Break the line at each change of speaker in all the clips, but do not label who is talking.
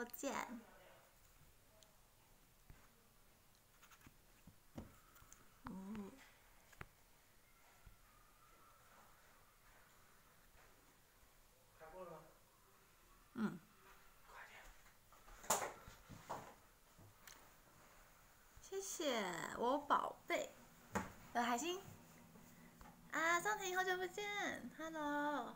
不见。嗯，谢谢我宝贝，有海星。啊，尚婷好久不见，hello。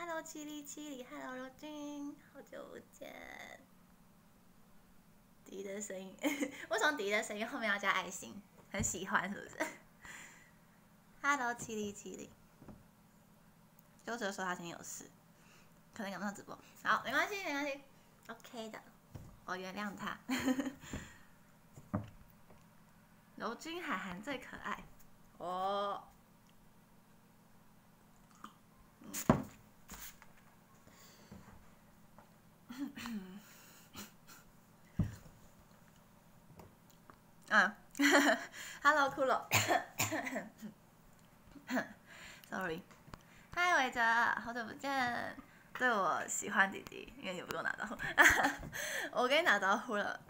Hello 七里七里，Hello，罗君，好久不见。迪的声音，为什么迪的声音后面要加爱心？很喜欢是不是？Hello，七里七里，周哲说他今天有事，可能赶不上直播。好，没关系，没关系，OK 的，我原谅他。柔君海涵最可爱，哦。嗯，Hello，骷髅，Sorry，嗨，伟哲，好久不见，对我喜欢弟弟，因为你不用打招呼，我给你打招呼了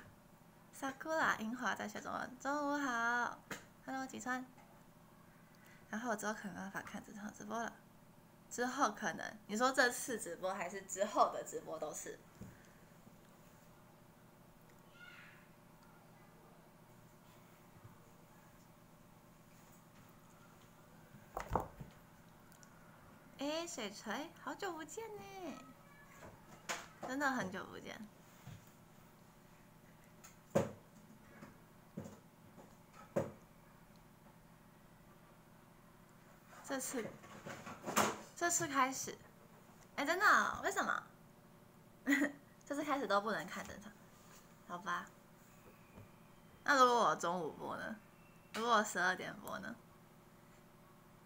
，Sakura，樱花在雪中文，中午好，Hello，吉川，然后之后可能没办法看这场直播了，之后可能，你说这次直播还是之后的直播都是。哎，水锤，好久不见呢，真的很久不见。这次，这次开始，哎，真的？为什么？这次开始都不能看正常？好吧。那如果我中午播呢？如果我十二点播呢？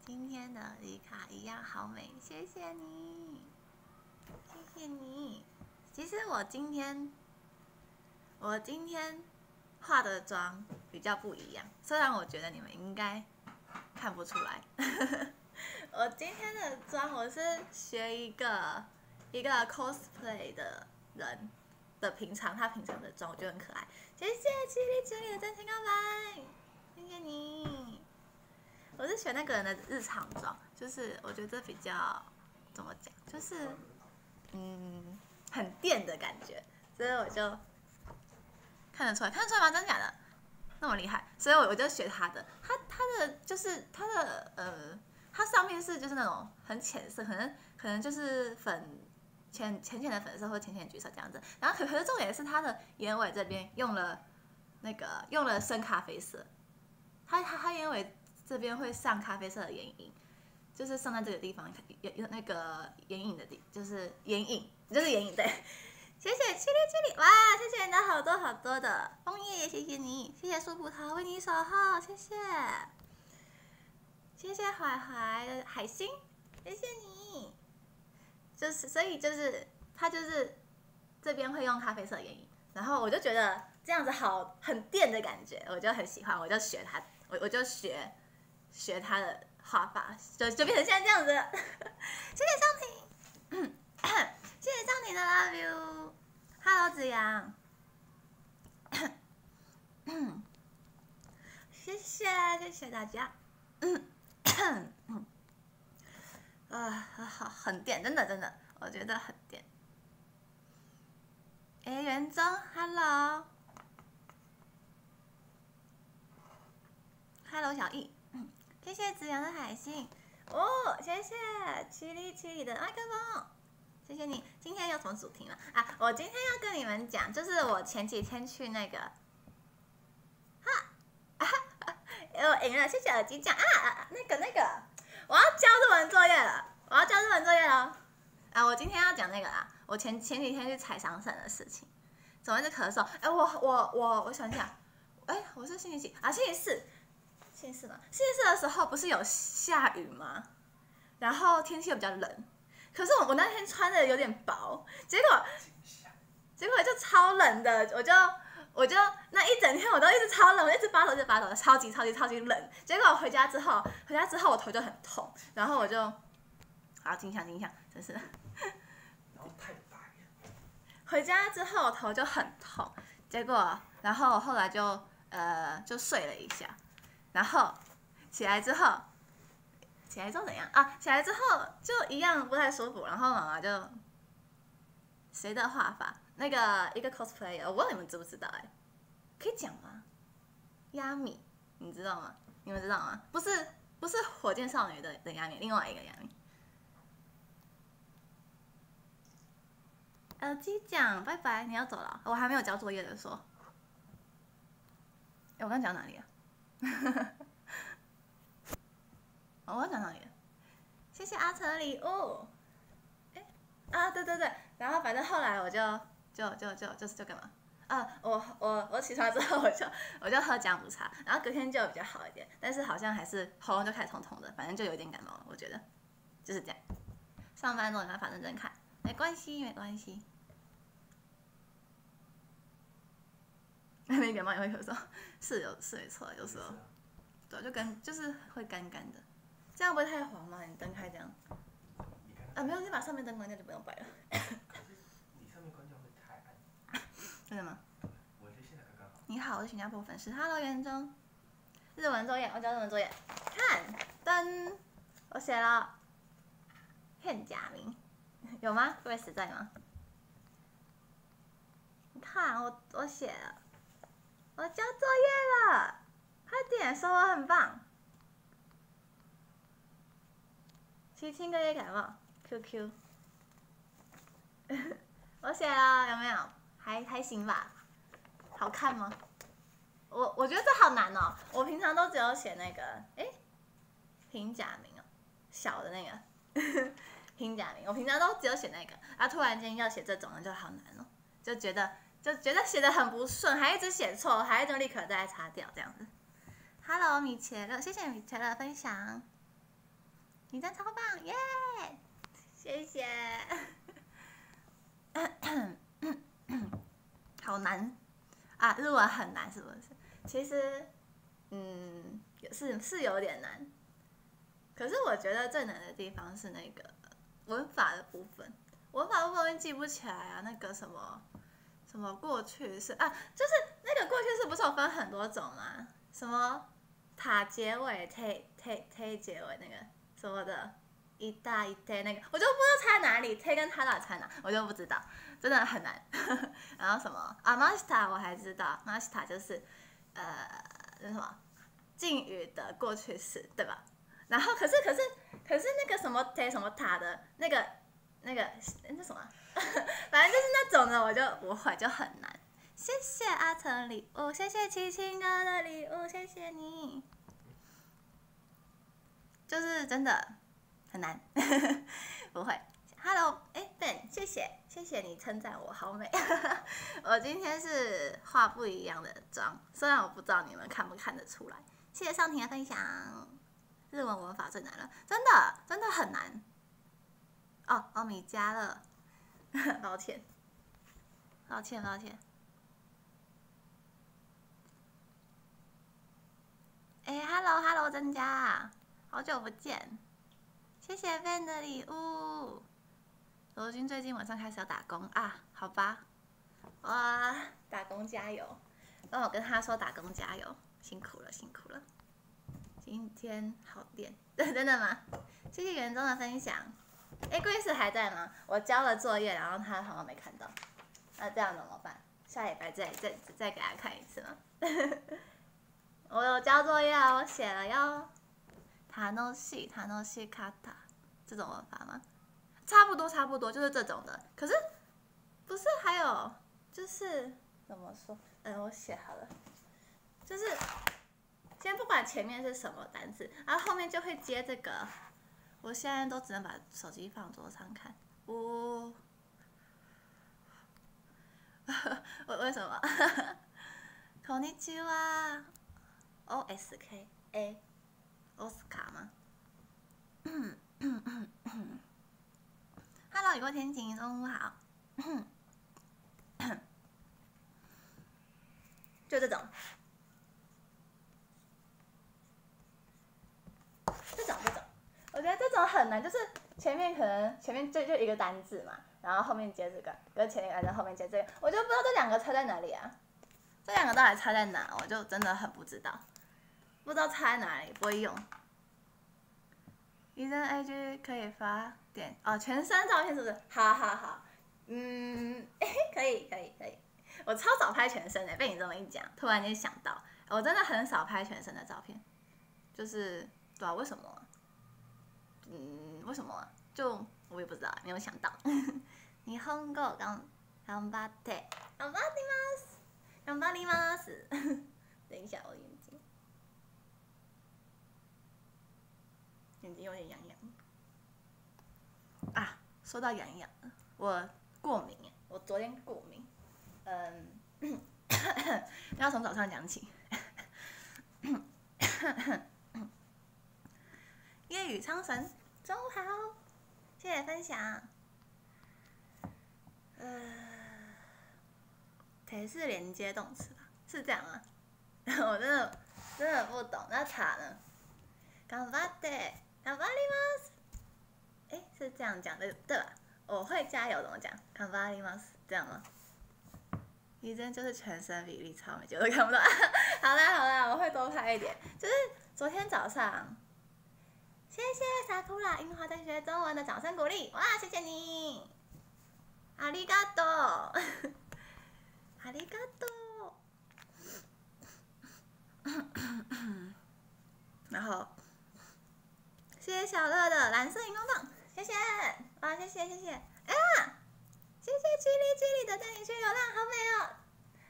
今天的李卡一样好美，谢谢你，谢谢你。其实我今天，我今天化的妆比较不一样，虽然我觉得你们应该看不出来。我今天的妆我是学一个一个 cosplay 的人的平常他平常的妆，我觉得很可爱。谢谢七里七里的真情告白，谢谢你。我是选那个人的日常妆，就是我觉得比较怎么讲，就是嗯很电的感觉，所以我就看得出来，看得出来吗？真的假的？那么厉害，所以我我就学他的，他他的就是他的呃，他上面是就是那种很浅色，可能可能就是粉浅浅浅的粉色或浅浅橘色这样子，然后可可是重点是他的眼尾这边用了那个用了深咖啡色，他他他眼尾。这边会上咖啡色的眼影，就是上在这个地方，有有那个眼影的地，就是眼影，就是眼影对。谢谢七里七里，哇，谢谢你的好多好多的枫叶，也谢谢你，谢谢树葡萄为你守候，谢谢，谢谢怀怀的海星，谢谢你。就是所以就是他就是这边会用咖啡色眼影，然后我就觉得这样子好很电的感觉，我就很喜欢，我就学他，我我就学。学他的画法，就就变成现在这样子。谢谢张婷，谢谢张婷的 love you，Hello 子阳，谢谢谢谢大家。啊，好很电，真的真的，我觉得很电。哎，元宗，Hello，Hello 小易。谢谢子阳的海信哦，谢谢七里七里的麦克风，谢谢你。今天有什么主题吗？啊，我今天要跟你们讲，就是我前几天去那个，哈，啊哈，我赢了，谢谢耳机酱啊，那个那个，我要交日文作业了，我要交日文作业了。啊，我今天要讲那个啦，我前前几天去采桑葚的事情，怎么一直咳嗽？哎，我我我我想想，哎，我是星期几啊？星期四。星期四嘛，星期四的时候不是有下雨吗？然后天气又比较冷，可是我我那天穿的有点薄，结果结果就超冷的，我就我就那一整天我都一直超冷，我一直发抖，一直发抖，超级超级超级冷。结果回家之后，回家之后我头就很痛，然后我就好惊吓惊吓，真是。
然后太白，
回家之后头就很痛，结果然后后来就呃就睡了一下，然后起来之后，起来之后怎样啊？起来之后就一样不太舒服，然后妈妈就谁的画法？那个一个 cosplayer，我不知道你们知不知道哎、可以讲吗？亚米，你知道吗？你们知道吗？不是不是火箭少女的的亚米，另外一个亚米。耳机讲，拜拜，你要走了，我还没有交作业的说。哎，我刚讲哪里了？哦，我讲哪里了？谢谢阿成的礼物。哎，啊，对对对，然后反正后来我就就就就就是就干嘛？啊，我我我起床之后 我就我就喝姜母茶，然后隔天就比较好一点，但是好像还是喉咙就开始痛痛的，反正就有点感冒了，我觉得就是这样。上班都没办法认真看，没关系没关系。没感冒也会咳嗽，是有是没错，有时候对，就干就是会干干的，这样不会太黄吗？你灯开这样，啊，没有，你把上面灯关掉就不用摆了，
可是 你上面关掉会太暗，
真的吗？
我觉得现在刚刚好。
你好，我是新加坡粉丝，Hello 元中，日文作业，我交日文作业，看灯，我写了片假名，有吗？各位实在吗？你看我我写了，我交作业了，快点说我很棒。七七哥也感冒，QQ，我写了有没有？还还行吧？好看吗？我我觉得这好难哦，我平常都只有写那个，哎，平假名哦，小的那个 平假名，我平常都只有写那个，啊，突然间要写这种的就好难哦，就觉得就觉得写的很不顺，还一直写错，还一直立刻再擦掉这样子。Hello，米切勒，谢谢米切勒的分享，你真超棒，耶、谢谢。好难啊，日文很难是不是？其实，嗯，是是有点难。可是我觉得最难的地方是那个文法的部分，文法部分会记不起来啊，那个什么什么过去式啊，就是那个过去式不是有分很多种吗？什么塔结尾、忒忒忒结尾那个什么的，一大一忒那个，我就不知道差哪里，，te 跟他到底差哪，我就不知道，真的很难。然后什么啊，master 我还知道，master 就是呃那什么敬语的过去式，对吧？然后可是可是可是那个什么 te 什么塔的那个那个那什么，反正就是那种的我就不会，就很难。谢谢阿成礼物，谢谢七七哥的礼物，谢谢你。就是真的很难，不会。Hello，哎，Ben，谢谢，谢谢你称赞我好美。我今天是化不一样的妆，虽然我不知道你们看不看得出来。谢谢上庭的分享，日文文法最难了，真的真的很难。哦，奥，米加了，抱歉，抱歉，抱歉。哎，Hello，Hello，增加，好久不见，谢谢 Ben 的礼物。罗君最近晚上开始要打工啊，好吧，哇，打工加油！帮我跟他说打工加油，辛苦了，辛苦了。今天好点，真的吗？谢谢园中的分享。哎，Grace 还在吗？我交了作业，然后他好像没看到，那这样怎么办？下礼拜再再再给他看一次吗？我有交作业啊，我写了哟。塔诺西塔诺西卡塔这种文法吗？差不多差不多就是这种的。可是不是还有就是怎么说？嗯，我写好了，就是先不管前面是什么单词，然后后面就会接这个。我现在都只能把手机放桌上看。我我为什么？こんにちは。O S K A，奥斯卡吗？Hello，雨过天晴，中午好。就这种，这种这种， 我觉得这种很难，就是前面可能前面就就一个单字嘛，然后后面接这个，跟前面单词后面接这个，我就不知道这两个差在哪里啊。这两个到底差在哪？我就真的很不知道，不知道差在哪里，不会用。医生 IG 可以发点哦，全身照片是不是？好好好，嗯，可以可以可以。我超少拍全身的，被你这么一讲，突然间想到，我真的很少拍全身的照片，就是对啊，为什么？嗯，为什么？就我也不知道，没有想到。日本語が頑張って頑張ります頑張ります。等一下，我的眼睛，眼睛有点痒痒。啊，说到痒痒，我过敏耶，我昨天过敏。嗯，要从早上讲起。夜雨苍神， 中午好，谢谢分享。呃，腿是连接动词吧？是这样吗？我真的真的不懂。那茶呢？頑張って頑張ります。哎，是这样讲的对吧？我会加油，怎么讲？頑張ります，这样吗？一真就是全身比例超美，就都看不到。好啦好啦，我会多拍一点。就是昨天早上， 谢谢萨库拉樱花在学中文的掌声鼓励，哇，谢谢你，ありがとう，ありがとう。然后，谢谢小乐的蓝色荧光棒，谢谢，哇，谢谢谢谢，哎呀。谢谢叽里叽里的带你去流浪，好美哦！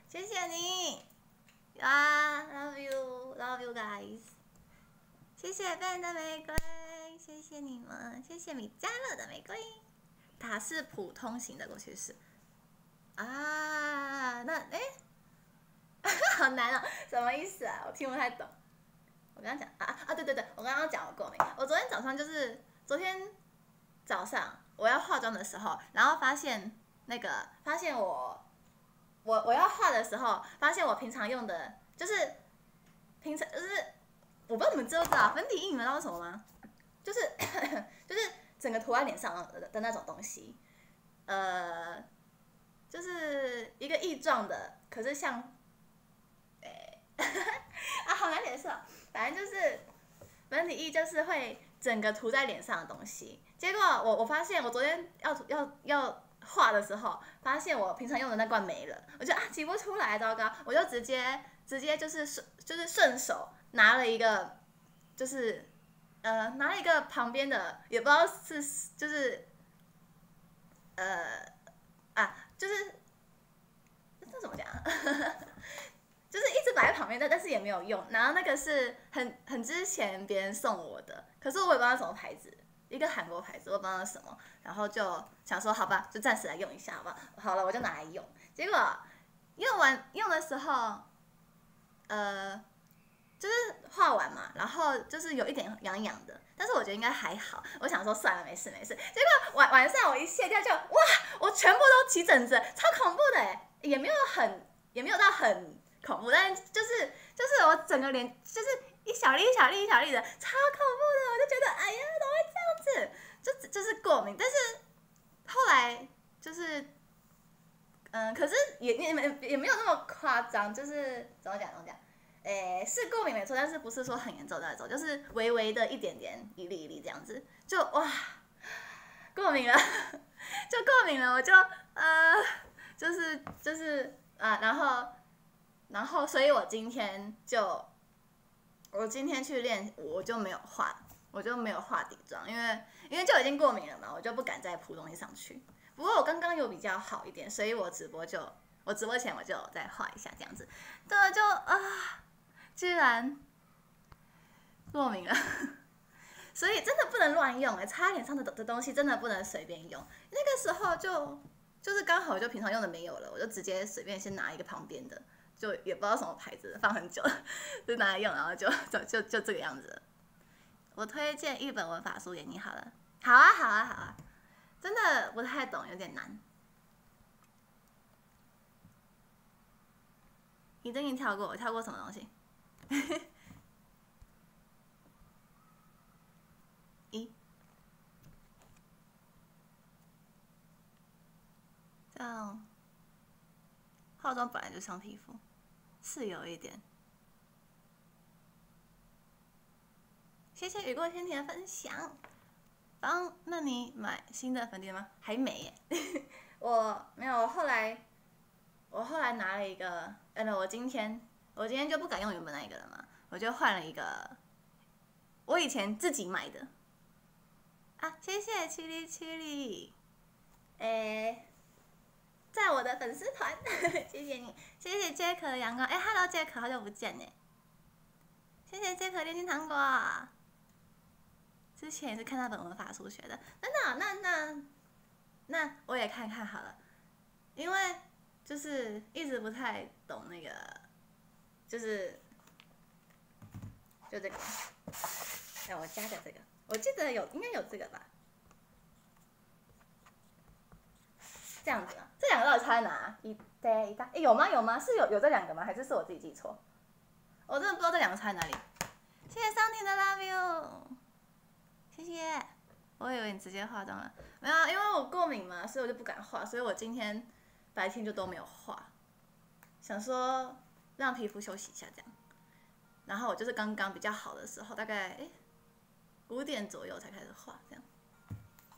谢谢你，啊，love you，love you guys。谢谢 Ben 的玫瑰， 谢谢你们，谢谢米加乐的玫瑰。它是普通型的过去式。啊，那哎，好难哦，什么意思啊？我听不太懂。我刚刚讲啊啊，对对对，我刚刚讲了过敏。我昨天早上就是昨天早上我要化妆的时候，然后发现。那个发现我，我我要画的时候，发现我平常用的，就是平常就是我不知道你们知不知道粉底液，你们知道什么吗？就是 就是整个涂在脸上的的那种东西，呃，就是一个液状的，可是像，哎，啊，好难解释，反正就是粉底液就是会整个涂在脸上的东西。结果我我发现我昨天要要要。画的时候，发现我平常用的那罐没了，我就啊挤不出来，糟糕！我就直接直接就是顺就是顺手拿了一个，就是呃拿一个旁边的，也不知道是就是呃啊就是这怎么讲？就是一直摆在旁边的，但是也没有用。然后那个是很很之前别人送我的，可是我也不知道什么牌子。一个韩国牌子，我也不知道什么，然后就想说好吧，就暂时来用一下，好吧。好了，我就拿来用。结果用完用的时候，呃，就是画完嘛，然后就是有一点痒痒的，但是我觉得应该还好。我想说算了，没事没事。结果晚晚上我一卸掉就哇，我全部都起疹子，超恐怖的哎，也没有很 也没有到很恐怖，但就是就是我整个脸就是一小粒一小粒一小粒的，超恐怖的，我就觉得哎呀，怎么会这样？子，就就是过敏，但是后来就是，嗯，可是也也没也没有那么夸张，就是怎么讲怎么讲，诶，是过敏没错，但是不是说很严重那种，就是微微的一点点一粒一粒这样子，就哇，过敏了，就过敏了，我就呃，就是就是啊，然后然后，所以我今天就我今天去练，我就没有化。我就没有化底妆，因为因为就已经过敏了嘛，我就不敢再铺东西上去。不过我刚刚有比较好一点，所以我直播就我直播前我就再化一下这样子。对，就啊，居然过敏了，所以真的不能乱用哎，擦脸上的的东西真的不能随便用。那个时候就就是刚好就平常用的没有了，我就直接随便先拿一个旁边的，就也不知道什么牌子，放很久了 就拿来用，然后就就就就这个样子。我推荐一本文法书给你好了，好啊，好啊，好啊，真的不太懂，有点难。你最近跳过，跳过什么东西？一这样化妆本来就伤皮肤，自由一点。谢谢雨过天晴的分享。帮，那你买新的粉底吗？还美耶。我没有，我后来我后来拿了一个，嗯我今天。我今天就不敢用原本那一个了嘛，我就换了一个，我以前自己买的。啊，谢谢七里七里，诶，在我的粉丝团，谢谢你，谢谢杰克的阳光，哎，Hello 杰克，好久不见呢，谢谢杰克炼金糖果。之前也是看那本文法书学的，真的，那那那我也看看好了，因为就是一直不太懂那个，就是就这个，哎，我加的这个，我记得有应该有这个吧，这样子啊，这两个到底差在哪？一对一大，哎，有吗？有吗？是有有这两个吗？还是是我自己记错？我真的不知道这两个差在哪里。谢谢桑婷的 love you。谢谢，我以为你直接化妆了，没有，因为我过敏嘛，所以我就不敢化，所以我今天白天就都没有化，想说让皮肤休息一下这样，然后我就是刚刚比较好的时候，大概五点左右才开始化这样，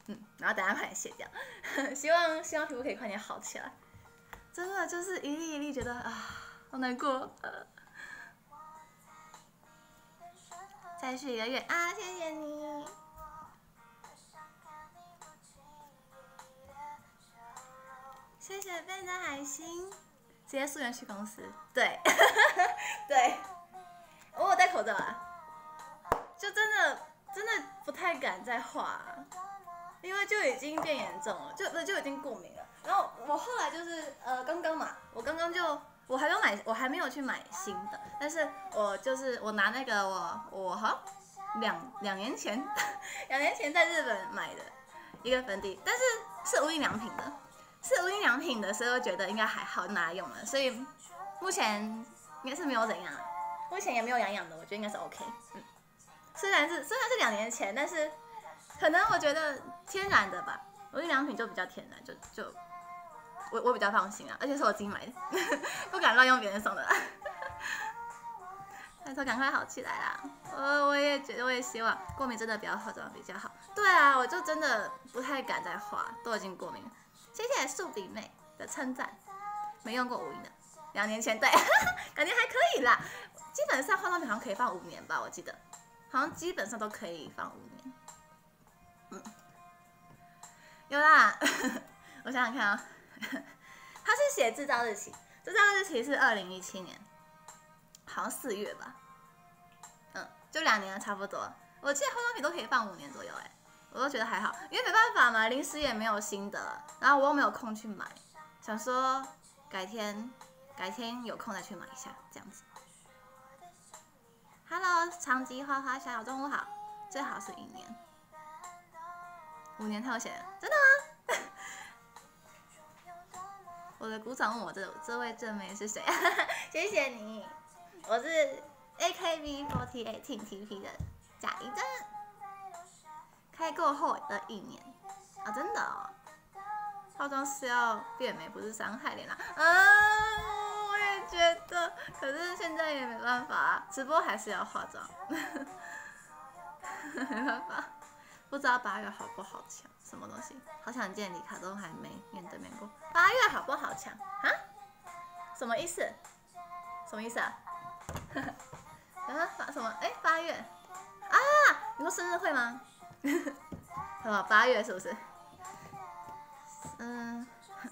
嗯，然后等下快点卸掉，希望希望皮肤可以快点好起来，真的就是一粒一粒觉得啊好难过，再续一个月啊，谢谢你。谢谢贝的海星，直接溯源去公司。对 对，我有戴口罩啊，就真的真的不太敢再画，因为就已经变严重了，就就已经过敏了。然后我后来就是呃刚刚嘛，我刚刚就我还没有买，我还没有去买新的，但是我就是我拿那个我我好像两两年前 两年前在日本买的一个粉底，但是是无印良品的。是无印良品的，所以觉得应该还好，拿来用了。所以目前应该是没有怎样，目前也没有痒痒的，我觉得应该是 OK。嗯，虽然是虽然是两年前，但是可能我觉得天然的吧，无印良品就比较天然，就就我我比较放心啊，而且是我自己买的，不敢乱用别人送的。拜托赶快好起来啦！我我也觉得，我也希望过敏真的不要化妆比较好。对啊，我就真的不太敢再化，都已经过敏了。谢谢素比妹的称赞，没用过无印的，两年前对，感觉还可以啦。基本上化妆品好像可以放五年吧，我记得，好像基本上都可以放五年。嗯，有啦，我想想看啊，它是写制造日期，制造日期是二零一七年，好像四月吧。嗯，就两年了，差不多。我记得化妆品都可以放五年左右，哎。我都觉得还好，因为没办法嘛，临时也没有新的，然后我又没有空去买，想说改天改天有空再去买一下，这样子。Hello，长吉花花小小中午好，最好是一年，五年太有险，真的吗？我的鼓掌问我这这位正妹是谁？谢谢你，我是 AKB48 TP 的贾一真。开过后的一年啊，真的，化妆是要变美，不是伤害脸啦。啊，我也觉得，可是现在也没办法，直播还是要化妆，没办法。不知道八月好不好抢？什么东西？好想见你，卡都还没面对面过。八月好不好抢？啊？什么意思？什么意思啊？啊？发什么？哎，八月啊？你说生日会吗？好，八月是不是？嗯，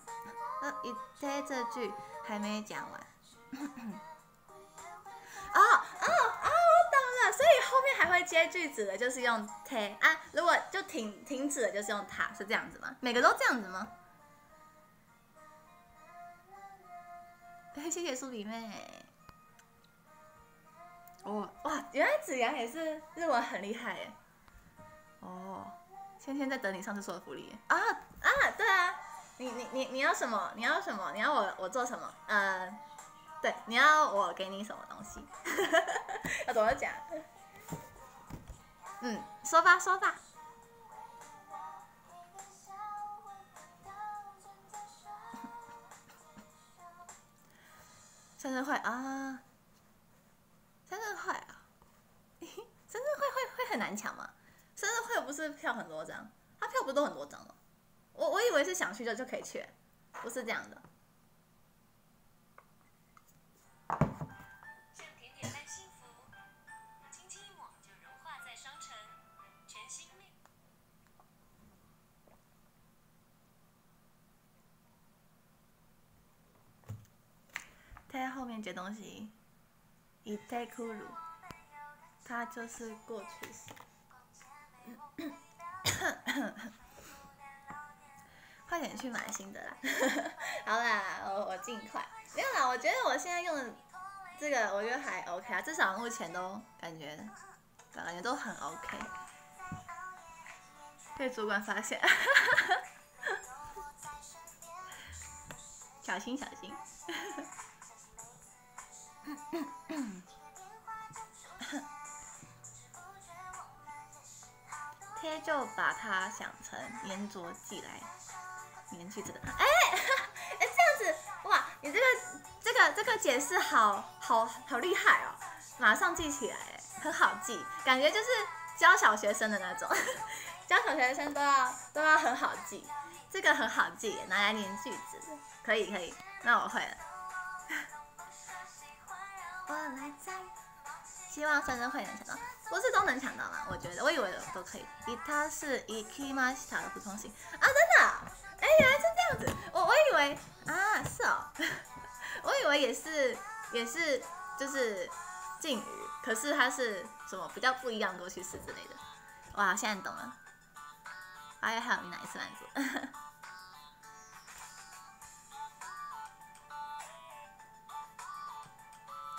呃，一贴这句还没讲完。哦哦哦，我懂了，所以后面还会接句子的，就是用贴啊。如果就停停止了，就是用它，是这样子吗？每个都这样子吗？谢谢苏比妹。哦，哇，原来子阳也是日文很厉害哎。哦，芊芊在等你上次说的福利啊啊！对啊，你你你你要什么？你要什么？你要我我做什么？呃，对，你要我给你什么东西？要怎么讲？嗯，说吧说吧。生日会啊，生日会啊，生日会会会很难抢吗？生日会不是票很多张，他票不是都很多张吗？我我以为是想去就就可以去，不是这样的。
像甜点般幸福，轻轻一抹就融化在双唇，全新魅。
在后面接东西，伊泰库鲁，它就是过去式。快点去买新的啦！好啦，我我尽快。没有啦，我觉得我现在用的这个，我觉得还 OK 啊，至少目前都感觉感觉都很 OK。被主管发现，小 心小心。就把它想成粘着剂来粘去这个。哎 哎，这样子哇！你这个这个这个解释好好好厉害哦，马上记起来，很好记，感觉就是教小学生的那种，教小学生都要都要很好记，这个很好记，拿来连句子，可以可以，那我会了。希望生日会能抢到，不是都能抢到吗？我觉得，我以为都可以。以它是 ikimashita 的普通型啊，真的？哎，原来是这样子，我我以为啊是哦，我以为也是也是就是敬语，可是它是什么比较不一样过去式之类的。哇，现在懂了。八月还有哪一次满足？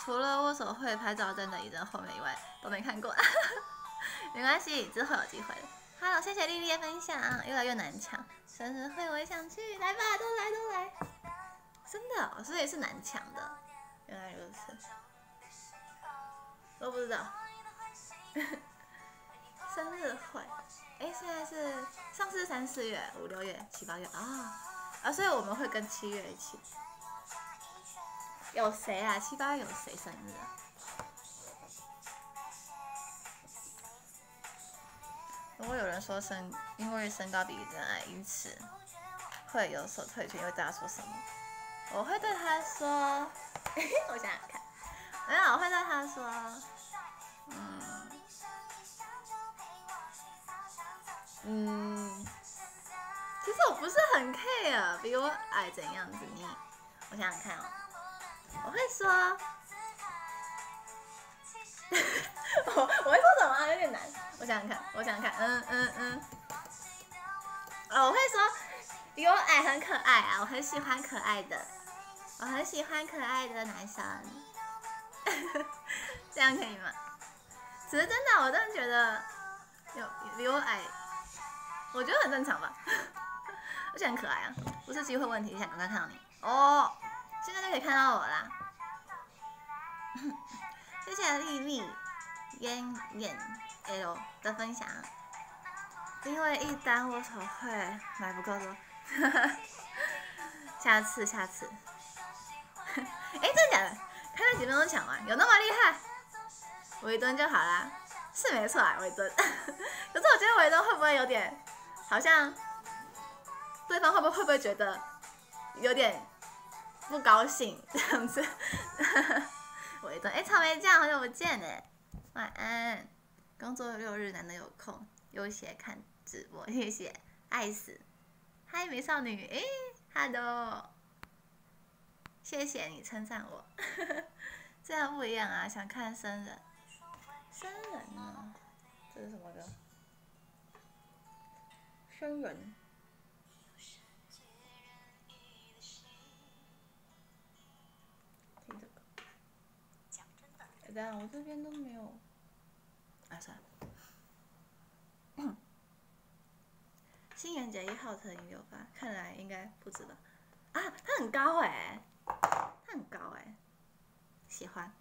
除了握手会拍照站的一人后面以外，都没看过。没关系，之后有机会。Hello，谢谢丽丽的分享，越来越难抢。生日会我也想去，来吧，都来都来。真的、哦，所以是难抢的。原来如此，都不知道。生日会，哎，现在是上次三四月、五六月、七八月啊啊，所以我们会跟七月一起。有谁啊？七八有谁生日啊？如果有人说身因为身高比人矮，因此会有所退却，你会对他说什么？我会对他说，我想想看，没有，我会对他说，嗯嗯，其实我不是很 care 比我矮怎样子，你，我想想看哦。我会说，我 我会说什么啊？有点难，我想想看，我想想看，嗯嗯嗯，哦，我会说比我矮很可爱啊，我很喜欢可爱的，我很喜欢可爱的男生，这样可以吗？其实真的，我真的觉得有比我矮，我觉得很正常吧，而且很可爱啊，不是机会问题，想赶快看到你哦。现在就可以看到我啦，谢谢丽丽烟眼 L 的分享。因为一单握手会买不够多，下 次下次。哎，真的假的？看了几分钟抢完，有那么厉害？围蹲就好啦，是没错啊，围蹲。可是我觉得围蹲会不会有点，好像对方会不会会不会觉得有点？不高兴 这样子，我一顿哎，草莓酱好久不见呢，晚安。工作六日难得有空，悠闲看直播，谢谢，爱死。嗨，美少女，哎，hello，谢谢你称赞我，这样不一样啊，想看生人，生人呢？这是什么歌？生人。我这边都没有。啊，算了。新垣结衣号称已有发，看来应该不知道。啊，他很高哎、他很高哎、喜欢。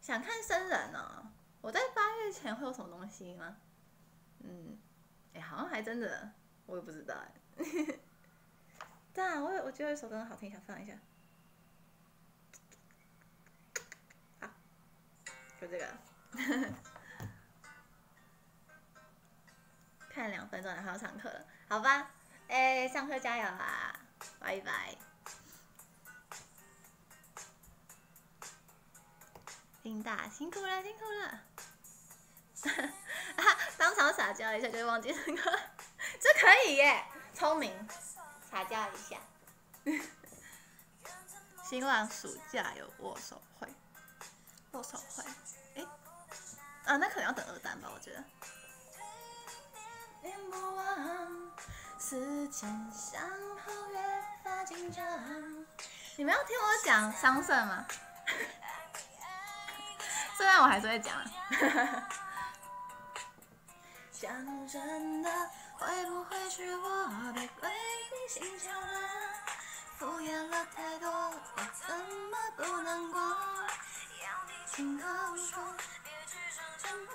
想看生人哦，我在八月前会有什么东西吗？嗯，哎、好像还真的我也不知道哎。对啊，我有我觉得有一首歌很好听，想放一下。好，就这个。看两分钟，然后要上课了，好吧？哎，上课加油啊！拜拜。林大辛苦了，辛苦了。啊，当场撒娇一下就忘记上课，这可以耶，聪明，撒娇一下。新浪暑假有握手会，握手会，哎，啊，那可能要等二单吧，我觉得。你们要听我讲桑葚吗？虽然我还是会讲。讲真的，会不会是我被鬼迷心窍了？敷衍了太多，我怎么不难过？要你亲口说，别只剩沉默。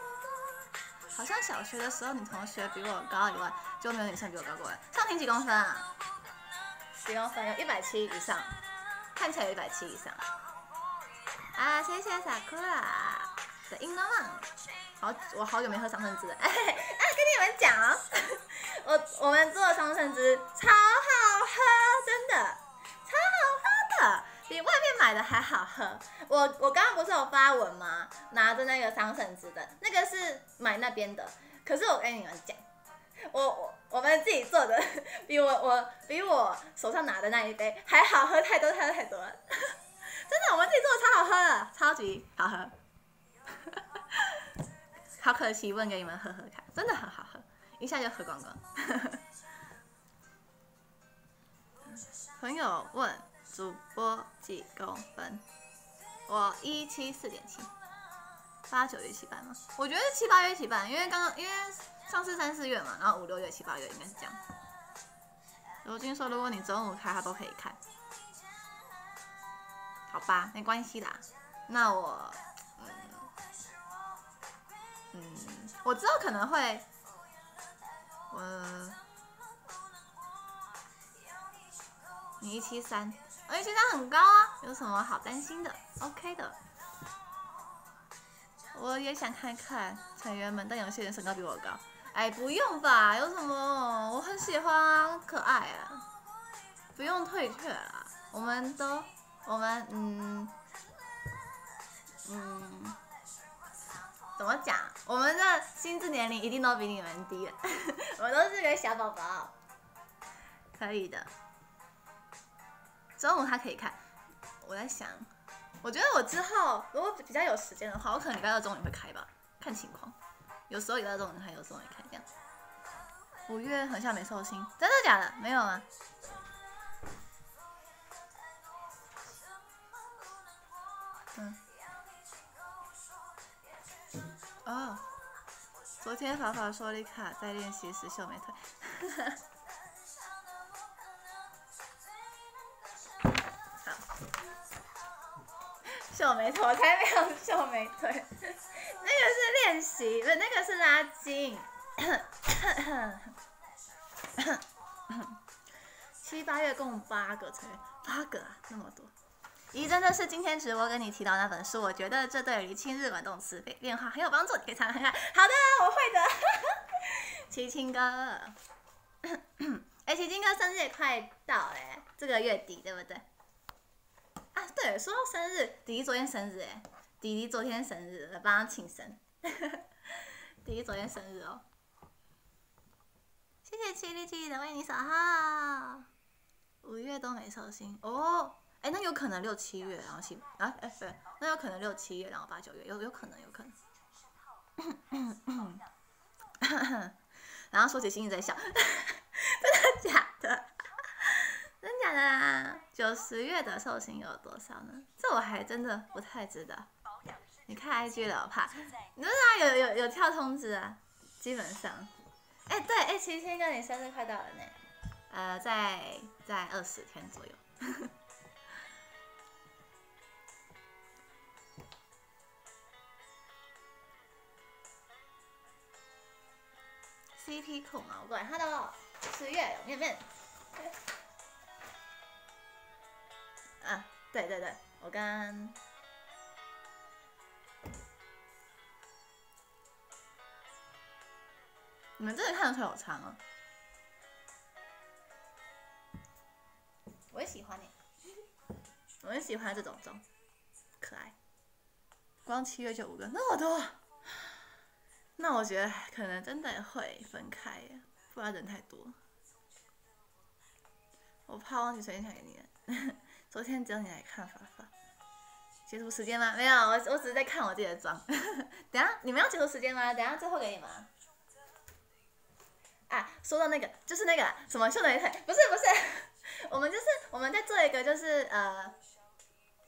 好像小学的时候，你同学比我高以外，就没有女生比我高过哎。上庭几公分啊？几公分？有一百七以上，看起来有一百七以上。啊，谢谢萨库拉的樱桃棒。好，我好久没喝桑葚汁了。哎哎，跟你们讲哦，我我们做桑葚汁超好喝，真的超好喝的，比外面买的还好喝。我我刚刚不是有发文吗？拿着那个桑葚汁的，那个是买那边的。可是我跟你们讲，我我我们自己做的，比我我比我手上拿的那一杯还好喝太多太多太多了。真的，我们自己做的超好喝的，超级好喝。好可惜，问给你们喝喝看，真的很好喝，一下就喝光光。朋友问主播几公分？我一七四点七，八九月一起办吗？我觉得七八月一起办，因为刚刚因为上次三四月嘛，然后五六月七八月应该是这样。罗军说，如果你中午开，他都可以看。好吧，没关系啦。那我。嗯，我知道可能会，我，你一七三，我一七三很高啊，有什么好担心的？OK 的，我也想看看成员们，但有些人身高比我高，哎，不用吧，有什么？我很喜欢啊，可爱啊，不用退却啦，我们都，我们，嗯，嗯。怎么讲？我们的心智年龄一定都比你们低，我都是个小宝宝，可以的。中午他可以看，我在想，我觉得我之后如果比较有时间的话，我可能礼拜二中午也会开吧，看情况。有时候礼拜二中午开，有时候也开这样。五月很像没寿星，真的假的？没有啊。嗯。哦，昨天法法说丽卡在练习时秀美腿，好，秀美腿，我才没有秀美腿，那个是练习，不，那个是拉筋，七八月共八个成员，八个啊，那么多。咦，真的是今天直播跟你提到那本书，我觉得这对于亲日文动词变化很有帮助，你可以参考看看。好的，我会的。齐青哥，哎，齐青哥生日也快到嘞，这个月底对不对？啊，对，说到生日，弟弟昨天生日哎，弟弟昨天生日，来帮他庆生。弟弟昨天生日哦，谢谢七力七的为你守候，五月都没收心哦。哎，那有可能六七月，然后七啊，哎，对，那有可能六七月，然后八九月，有有可能，有可能。然后说起心里在笑，真的假的？真的假的啊？九十月的寿星有多少呢？这我还真的不太知道。你看 IG 了，怕？你知道有有有跳通知啊？基本上，哎，对，哎，七星哥，你生日快到了呢，呃，在在二十天左右。CP 控啊，我管他的。吃月有面面。啊，对对对，我跟你们真的看得出来我长哦，我也喜欢你，我也喜欢这种种可爱。光七月就五个，那么多，那我觉得可能真的会分开，不然人太多。我怕忘记随便传给你了，昨天只有你来看法法。截图时间吗？没有，我我只是在看我自己的妆。等下你们要截图时间吗？等下最后给你们啊。说到那个，就是那个什么秀腿腿，不是不是，我们就是我们在做一个就是呃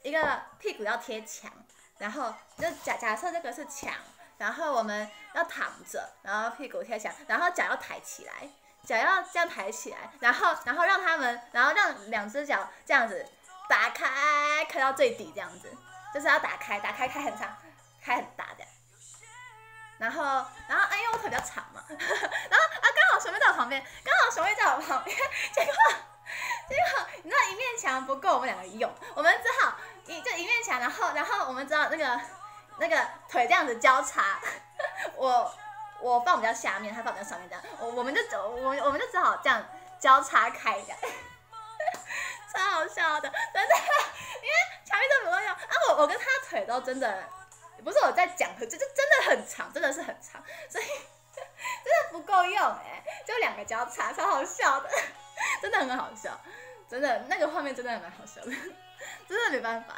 一个屁股要贴墙，然后就假假设这个是墙，然后我们要躺着，然后屁股贴墙，然后脚要抬起来，脚要这样抬起来，然后然后让他们，然后让两只脚这样子打开，开到最底这样子，就是要打开，打开开很长，开很大这样。然后，然后，哎，因为我腿比较长嘛，然后啊，刚好熊妹在我旁边，刚好熊妹在我旁边，结果，结果，你知道一面墙不够我们两个用，我们只好一就一面墙，然后，然后我们知道那个那个腿这样子交叉，我我放比较下面，他放比较上面这样，我我们就，我我们就只好这样交叉开这样，超好笑的，真的，因为墙壁都不够用啊，我我跟他腿都真的。不是我在讲，这就真的很长，真的是很长，所以 真的不够用哎，就两个交叉，超好笑的，真的很好笑，真的那个画面真的还蛮好笑的，真的没办法，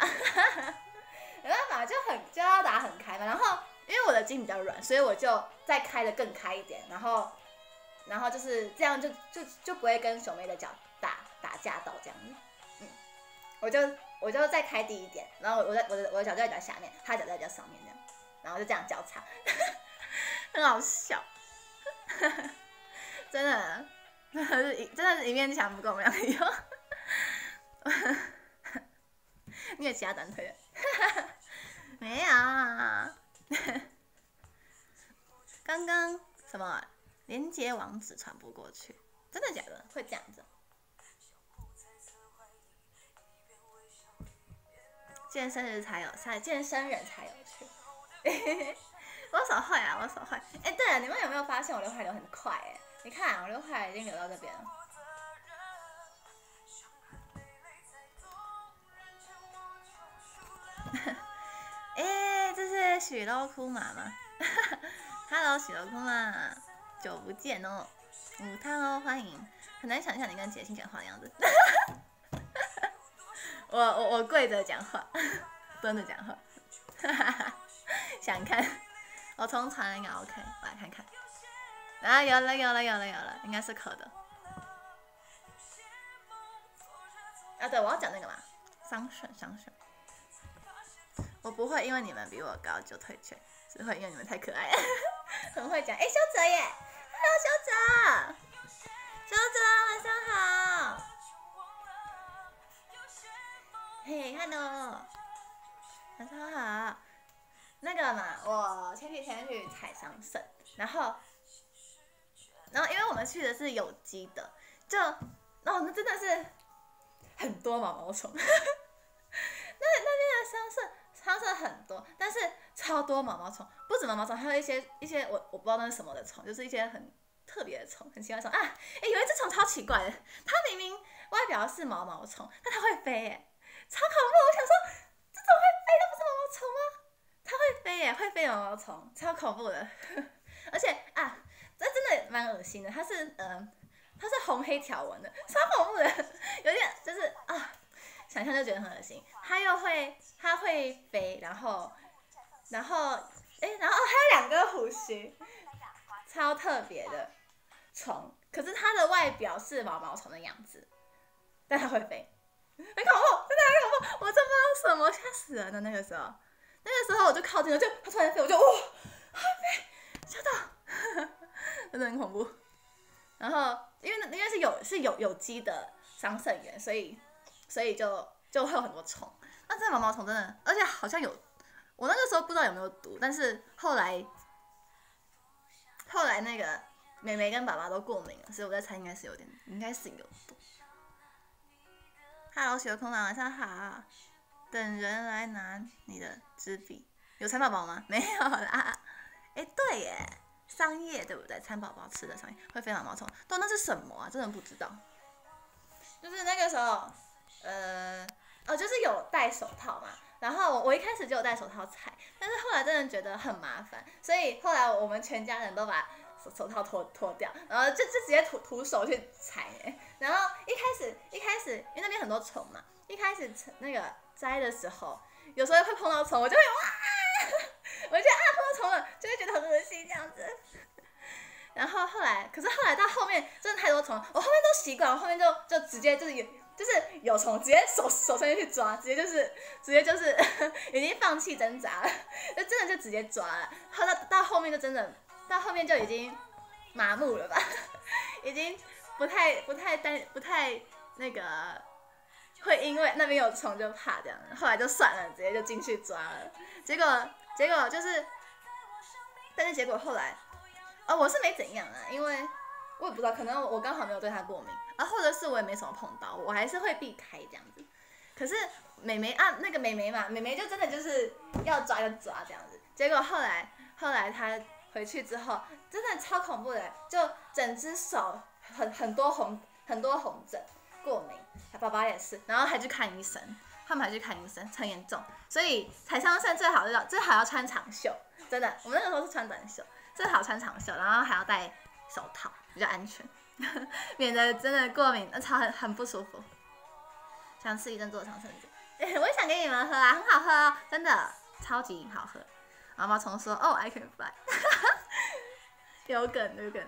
没办法就很就要打很开嘛，然后因为我的筋比较软，所以我就再开的更开一点，然后然后就是这样就就就不会跟熊妹的脚打打架到这样子，嗯，我就。我就再开低一点，然后我我的我的我的脚在脚下面，他脚在脚上面这样，然后就这样交叉，很好笑，真的，真的是一真的是一面墙不够我们两个用，你有其他短腿的？没有，啊刚刚什么连接网址传不过去，真的假的？会这样子？健身日才有才健身人才有趣。我手会啊，我手会。哎，对了，你们有没有发现我刘海流很快？哎，你看，我刘海已经流到这边了。哎，这是许露哭妈吗？Hello，许露哭妈，久不见哦。午餐哦，欢迎。很难想象你跟杰星讲话的样子。我我我跪着讲话，蹲着讲话，想看，我从长应该 OK，我来看看，啊有了有了有了有了，应该是可的，啊对，我要讲那个嘛，桑葚桑葚，我不会因为你们比我高就退却，只会因为你们太可爱，很会讲，哎修泽耶，Hello 修泽，修泽晚上好。嘿，hello，晚上好。那个嘛，我前几天去采桑葚，然后，然后因为我们去的是有机的，就，哦，那真的是很多毛毛虫。那那边的桑葚，它是很多，但是超多毛毛虫，不止毛毛虫，还有一些一些我我不知道那是什么的虫，就是一些很特别的虫，很奇怪的虫啊。哎，有一只虫超奇怪的，它明明外表是毛毛虫，但它会飞哎。超恐怖！我想说，这种会飞的不是毛毛虫吗？它会飞耶，会飞毛毛虫，超恐怖的。而且啊，这真的蛮恶心的。它是呃，它是红黑条纹的，超恐怖的，有点就是啊，想象就觉得很恶心。它又会，它会飞，然后，然后，哎，然后还有两个胡须，超特别的虫。可是它的外表是毛毛虫的样子，但它会飞。很恐怖，真的很恐怖，我真不知道什么，吓死人的那个时候，那个时候我就靠近了，就它突然飞，我就哇，飞，吓到，真的很恐怖。然后因为因为是有是有有机的桑葚园，所以所以就就会有很多虫。那这毛毛虫真的，而且好像有，我那个时候不知道有没有毒，但是后来后来那个妹妹跟爸爸都过敏了，所以我在猜应该是有点，应该是有的。Hello，雪空啊，晚上好。等人来拿你的纸笔，有蚕宝宝吗？没有啦。哎，对耶，桑叶对不对？蚕宝宝吃的桑叶会飞毛毛虫，对，那是什么啊？真的不知道。就是那个时候，呃，哦，就是有戴手套嘛。然后我一开始就有戴手套采，但是后来真的觉得很麻烦，所以后来我们全家人都把手手套脱脱掉，然后就就直接徒徒手去采。然后一开始一开始，因为那边很多虫嘛，一开始那个。摘的时候，有时候会碰到虫，我就会哇，我就啊碰到虫了，就会觉得很恶心这样子。然后后来，可是后来到后面真的太多虫，我后面都习惯，后面就就直接就是有就是有虫，直接手手伸进去抓，直接就是直接就是 已经放弃挣扎了，就真的就直接抓了。后到到后面就真的到后面就已经麻木了吧，已经不太不太担不太那个。会因为那边有虫就怕这样，后来就算了，直接就进去抓了。结果结果就是，但是结果后来，呃，我是没怎样啊，因为我也不知道，可能我刚好没有对它过敏，啊，或者是我也没什么碰到，我还是会避开这样子。可是美眉啊，那个美眉嘛，美眉就真的就是要抓就抓这样子。结果后来后来她回去之后，真的超恐怖的，就整只手很很多红很多红疹。过敏，爸爸也是，然后还去看医生，他们还去看医生，很严重，所以踩上身最好要最好要穿长袖，真的，我们那个时候是穿短袖，最好穿长袖，然后还要戴手套，比较安全，免得真的过敏，那超很很不舒服。想吃一阵做长生子，我也想给你们喝啊，很好喝哦，真的超级好喝。毛毛虫说，哦，I can fly，有 梗有梗，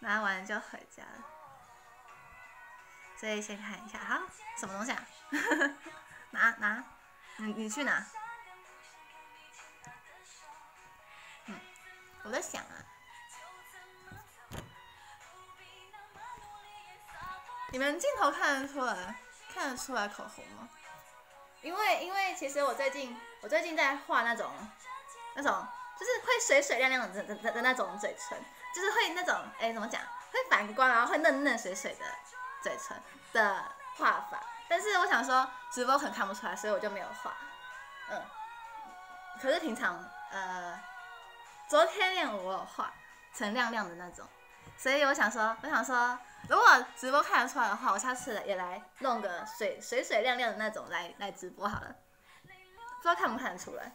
拿完就回家了。所以先看一下哈，什么东西啊？拿拿，你你去拿。嗯，我在想啊，你们镜头看得出来看得出来口红吗？因为因为其实我最近我最近在画那种那种就是会水水亮亮的的的的那种嘴唇，就是会那种哎怎么讲？会反光然后会嫩嫩水水的。嘴唇的画法，但是我想说直播可能看不出来，所以我就没有画。嗯，可是平常呃，昨天练我有画成亮亮的那种，所以我想说，我想说，如果直播看得出来的话，我下次也来弄个水水水亮亮的那种来来直播好了，不知道看不看得出来。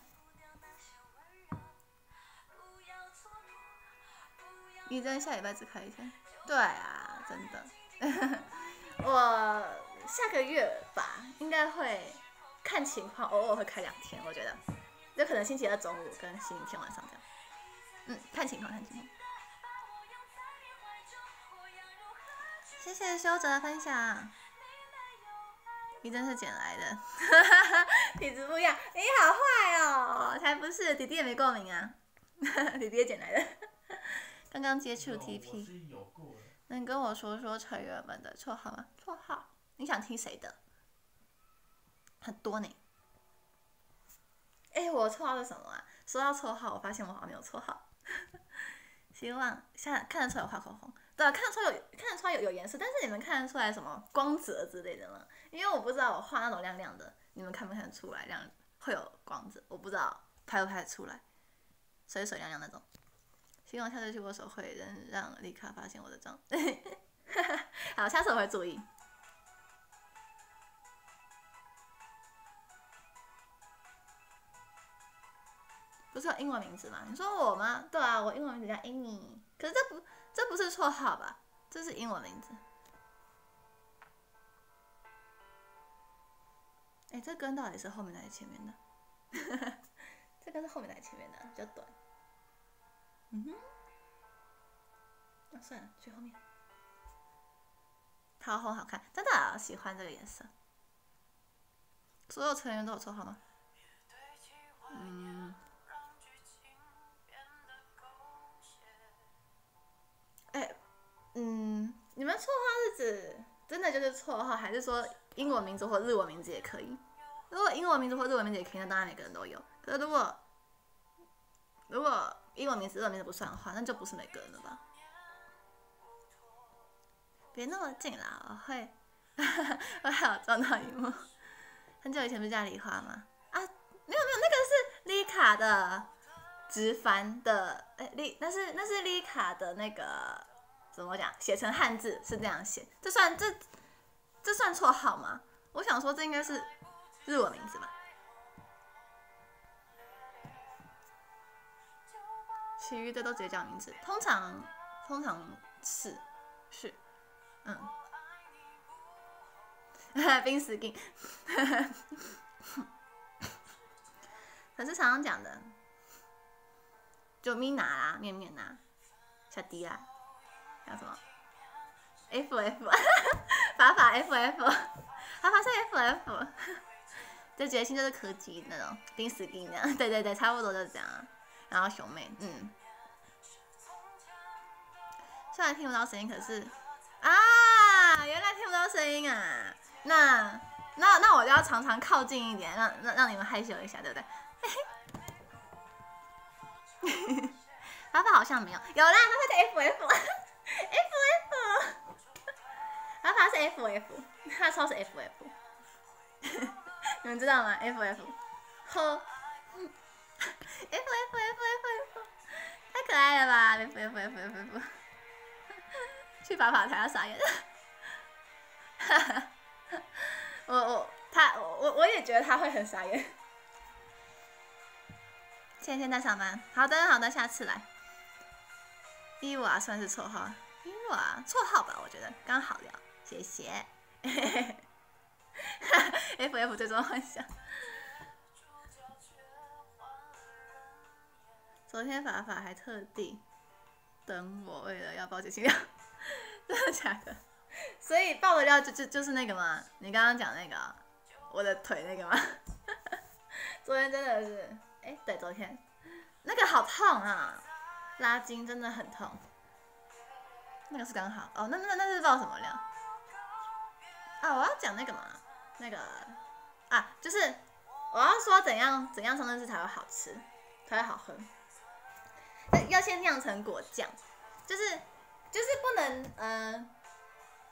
你真下礼拜只开一天？对啊，真的。我下个月吧，应该会看情况，偶尔会开两天。我觉得，有可能星期二中午跟星期天晚上这样。嗯，看情况，看情况。谢谢修哲的分享。你真是捡来的，体质不一样。你好坏哦，才不是，弟弟也没过敏啊，弟弟也捡来的。刚刚接触 TP。能跟我说说成员们的绰号吗？绰号？你想听谁的？很多呢。哎，我绰号是什么啊？说到绰号，我发现我好像没有绰号。希望现在看得出来我画口红，对，看得出来有看得出来有有颜色，但是你们看得出来什么光泽之类的吗？因为我不知道我画那种亮亮的，你们看不看得出来亮会有光泽？我不知道拍不拍得出来，水水亮亮那种。希望下次去握手会能让丽卡发现我的妆。好，下次我会注意。不是有英文名字吗？你说我吗？对啊，我英文名字叫 Amy。可是这不这不是绰号吧？这是英文名字。哎，这根到底是后面还是前面的？这根是后面还是前面的？比较短。嗯哼，那算了，去后面。桃红好看，真的喜欢这个颜色。所有成员都有绰号吗？嗯。嗯，你们绰号是指真的就是绰号，还是说英文名字或日文名字也可以？如果英文名字或日文名字也可以，那当然每个人都有。可是如果如果英文名字、日文名字不算的话，那就不是每个人了吧？别那么近啦，我会，我还有撞到荧幕。很久以前不是叫梨花吗？啊，没有没有，那个是丽卡的直凡的，哎、丽那是那是丽卡的那个怎么讲？写成汉字是这样写，这算这这算绰号吗？我想说这应该是日文名字吧。其余的都直接叫名字，通常通常是是，嗯，冰死定，可是常常讲的，就咪娜啦、面面呐、小迪啦，叫什么 F F，法法 F F，法法是 F F，这决心就是柯基那种冰死定那样，对对对，差不多就是这样。然后熊妹，嗯，虽然听不到声音，可是啊，原来听不到声音啊，那那那我就要常常靠近一点，让让让你们害羞一下，对不对？爸爸好像没有，有啦，爸爸是 F F F F，他发是 F F，他说是 F F，你们知道吗？F F，呵。F F F F F，太可爱了吧！F F F F F，去法法台要傻眼。我我他我我也觉得他会很傻眼。倩倩在上班，好的好的，下次来。伊娃算是绰号，伊娃绰号吧，我觉得刚好聊，谢谢。F F 最终幻想。昨天法法还特地等我，为了要报解析料，真的假的？所以爆的料就就就是那个吗？你刚刚讲那个我的腿那个吗？昨天真的是，哎、对，昨天那个好痛啊，拉筋真的很痛。那个是刚好哦，那那那是爆什么料？啊，我要讲那个嘛，那个啊，就是我要说怎样怎样冲真是才会好吃，才会好喝。那要先酿成果酱，就是就是不能呃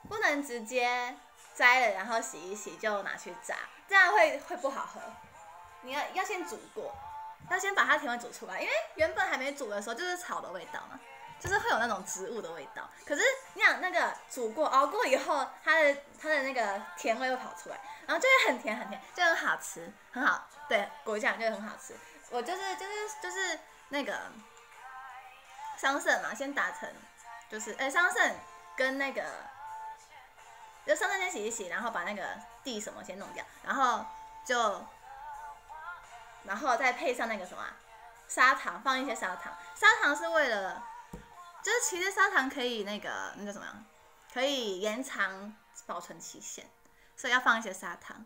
不能直接摘了然后洗一洗就拿去炸，这样会会不好喝。你要要先煮过，要先把它甜味煮出来，因为原本还没煮的时候就是草的味道嘛，就是会有那种植物的味道。可是你想那个煮过熬过以后，它的它的那个甜味会跑出来，然后就会很甜很甜，就很好吃，很好。对，果酱就很好吃。我就是就是就是那个。桑葚嘛，先打成，就是哎、桑葚跟那个，就桑葚先洗一洗，然后把那个地什么先弄掉，然后就，然后再配上那个什么、砂糖，放一些砂糖。砂糖是为了，就是其实砂糖可以那个那个什么，可以延长保存期限，所以要放一些砂糖，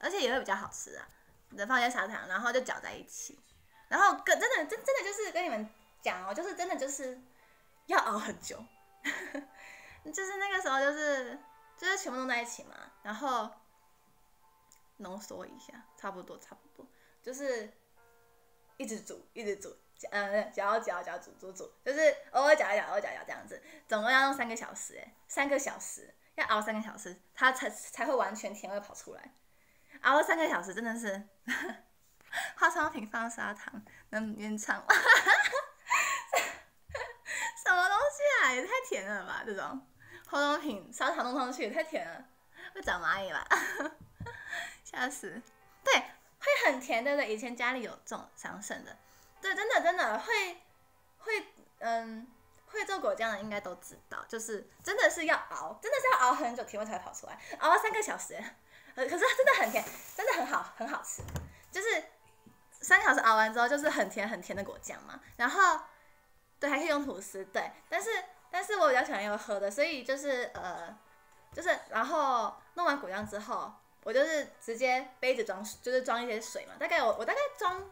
而且也会比较好吃啊。你放一些砂糖，然后就搅在一起，然后跟真的真真的就是跟你们。讲哦，就是真的就是要熬很久，就是那个时候就是就是全部弄在一起嘛，然后浓缩一下，差不多差不多，就是一直煮一直煮，嗯搅搅搅煮煮煮，就是偶尔搅一搅偶尔搅一搅这样子，总共要用三个小时哎，三个小时要熬三个小时，它才才会完全甜味跑出来，熬了三个小时真的是 化妆品放砂糖能原厂。什么东西啊？也太甜了吧！这种化妆品砂糖弄上去也太甜了，会长蚂蚁吧？吓死！对，会很甜，对不对？以前家里有种桑葚的，对，真的真的会会嗯，会做果酱的应该都知道，就是真的是要熬，真的是要熬很久，甜味才会跑出来，熬了三个小时，呃，可是它真的很甜，真的很好，很好吃，就是三个小时熬完之后，就是很甜很甜的果酱嘛，然后。对，还可以用吐司，对，但是但是我比较喜欢用喝的，所以就是呃，就是然后弄完果酱之后，我就是直接杯子装，就是装一些水嘛，大概我我大概装，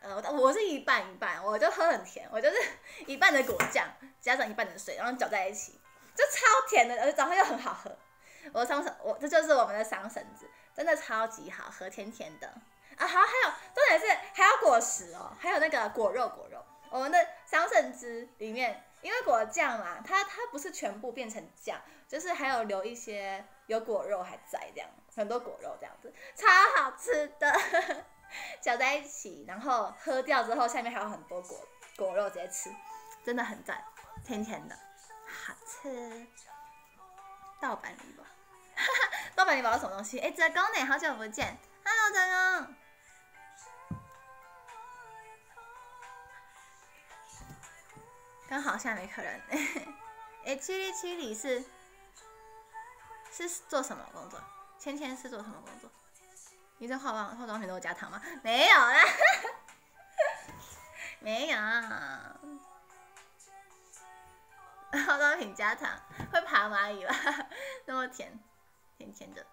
呃，我我是一半一半，我就喝很甜，我就是一半的果酱加上一半的水，然后搅在一起，就超甜的，而且然后又很好喝。我桑葚，我这就是我们的桑葚子，真的超级好喝，甜甜的。啊，好，还有重点是还有果实哦，还有那个果肉果肉。我们的桑葚汁里面，因为果酱嘛，它它不是全部变成酱，就是还有留一些有果肉还在这样，很多果肉这样子，超好吃的，搅在一起，然后喝掉之后，下面还有很多果果肉直接吃，真的很赞，甜甜的，好吃。盗版礼包，哈哈，盗版礼包是什么东西？哎，泽公呢？好久不见，Hello，泽公。刚好下没客人。哎，七里七里是是做什么工作？芊芊是做什么工作？你在化妆化妆品都有加糖吗？没有啦，没有。化妆品加糖会爬蚂蚁吧？那么甜，甜甜的。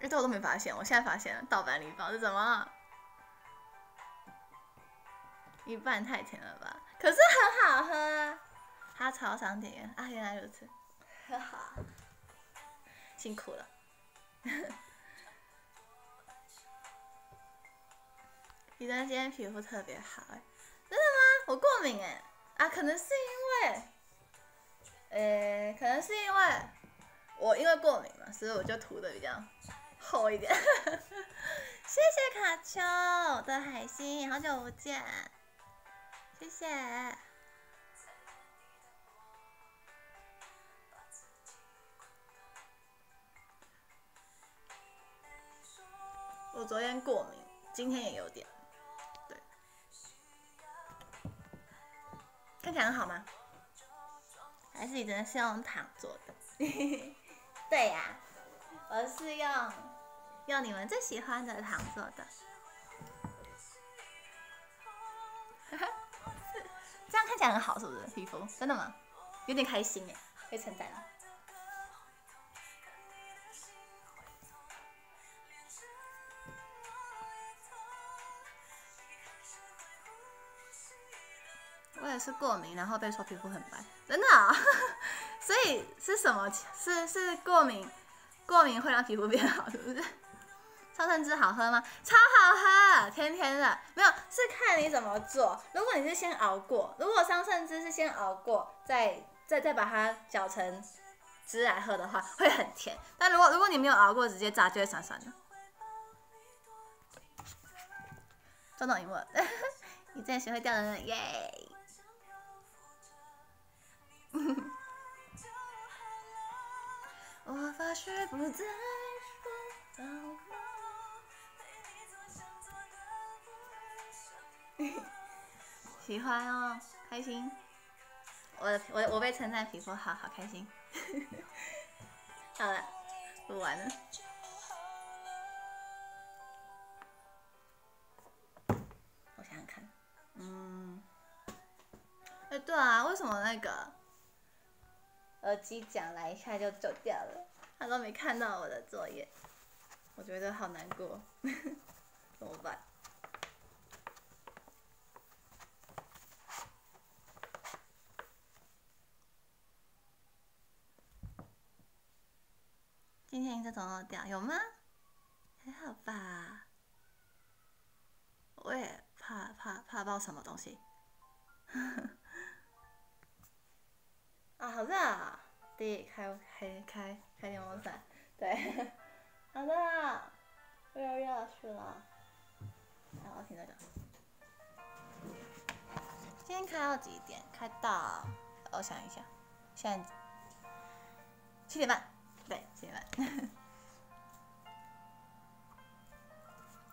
哎，这我都没发现，我现在发现了盗版礼包是什么？一半太甜了吧？可是很好喝。他超商店员啊，原来如此，哈哈，辛苦了。李丹今天皮肤特别好哎。真的吗？我过敏哎，啊，可能是因为，呃，可能是因为我因为过敏嘛，所以我就涂的比较厚一点。谢谢卡丘的海星，好久不见，谢谢。我昨天过敏，今天也有点。对看起来很好吗？还是你真的是用糖做的？对呀，我是用用你们最喜欢的糖做的。这样看起来很好，是不是？皮肤真的吗？有点开心哎，被称赞了。是过敏，然后被说皮肤很白，真的啊，所以是什么？是是过敏，过敏会让皮肤变好，是不是？桑葚汁好喝吗？超好喝，甜甜的。没有，是看你怎么做。如果你是先熬过，如果桑葚汁是先熬过，再再再把它搅成汁来喝的话，会很甜。但如果如果你没有熬过，直接榨就会酸酸的。中等一幕，你真的学会钓人，耶！我发誓不再说喜欢哦，开心。我我我被称赞皮肤好好开心。好了，录完了。我想想看，嗯，哎，对啊，为什么那个？耳机讲来一下就走掉了，他都没看到我的作业，我觉得好难过，怎么办？今天这种漏掉有吗？还好吧，我也怕怕怕爆什么东西。啊，好热啊！弟，开开开开电风扇，对，好热，又要热下去了。然后听这个，今天开到几点？开到，我想一下，现在七点半，对，七点半。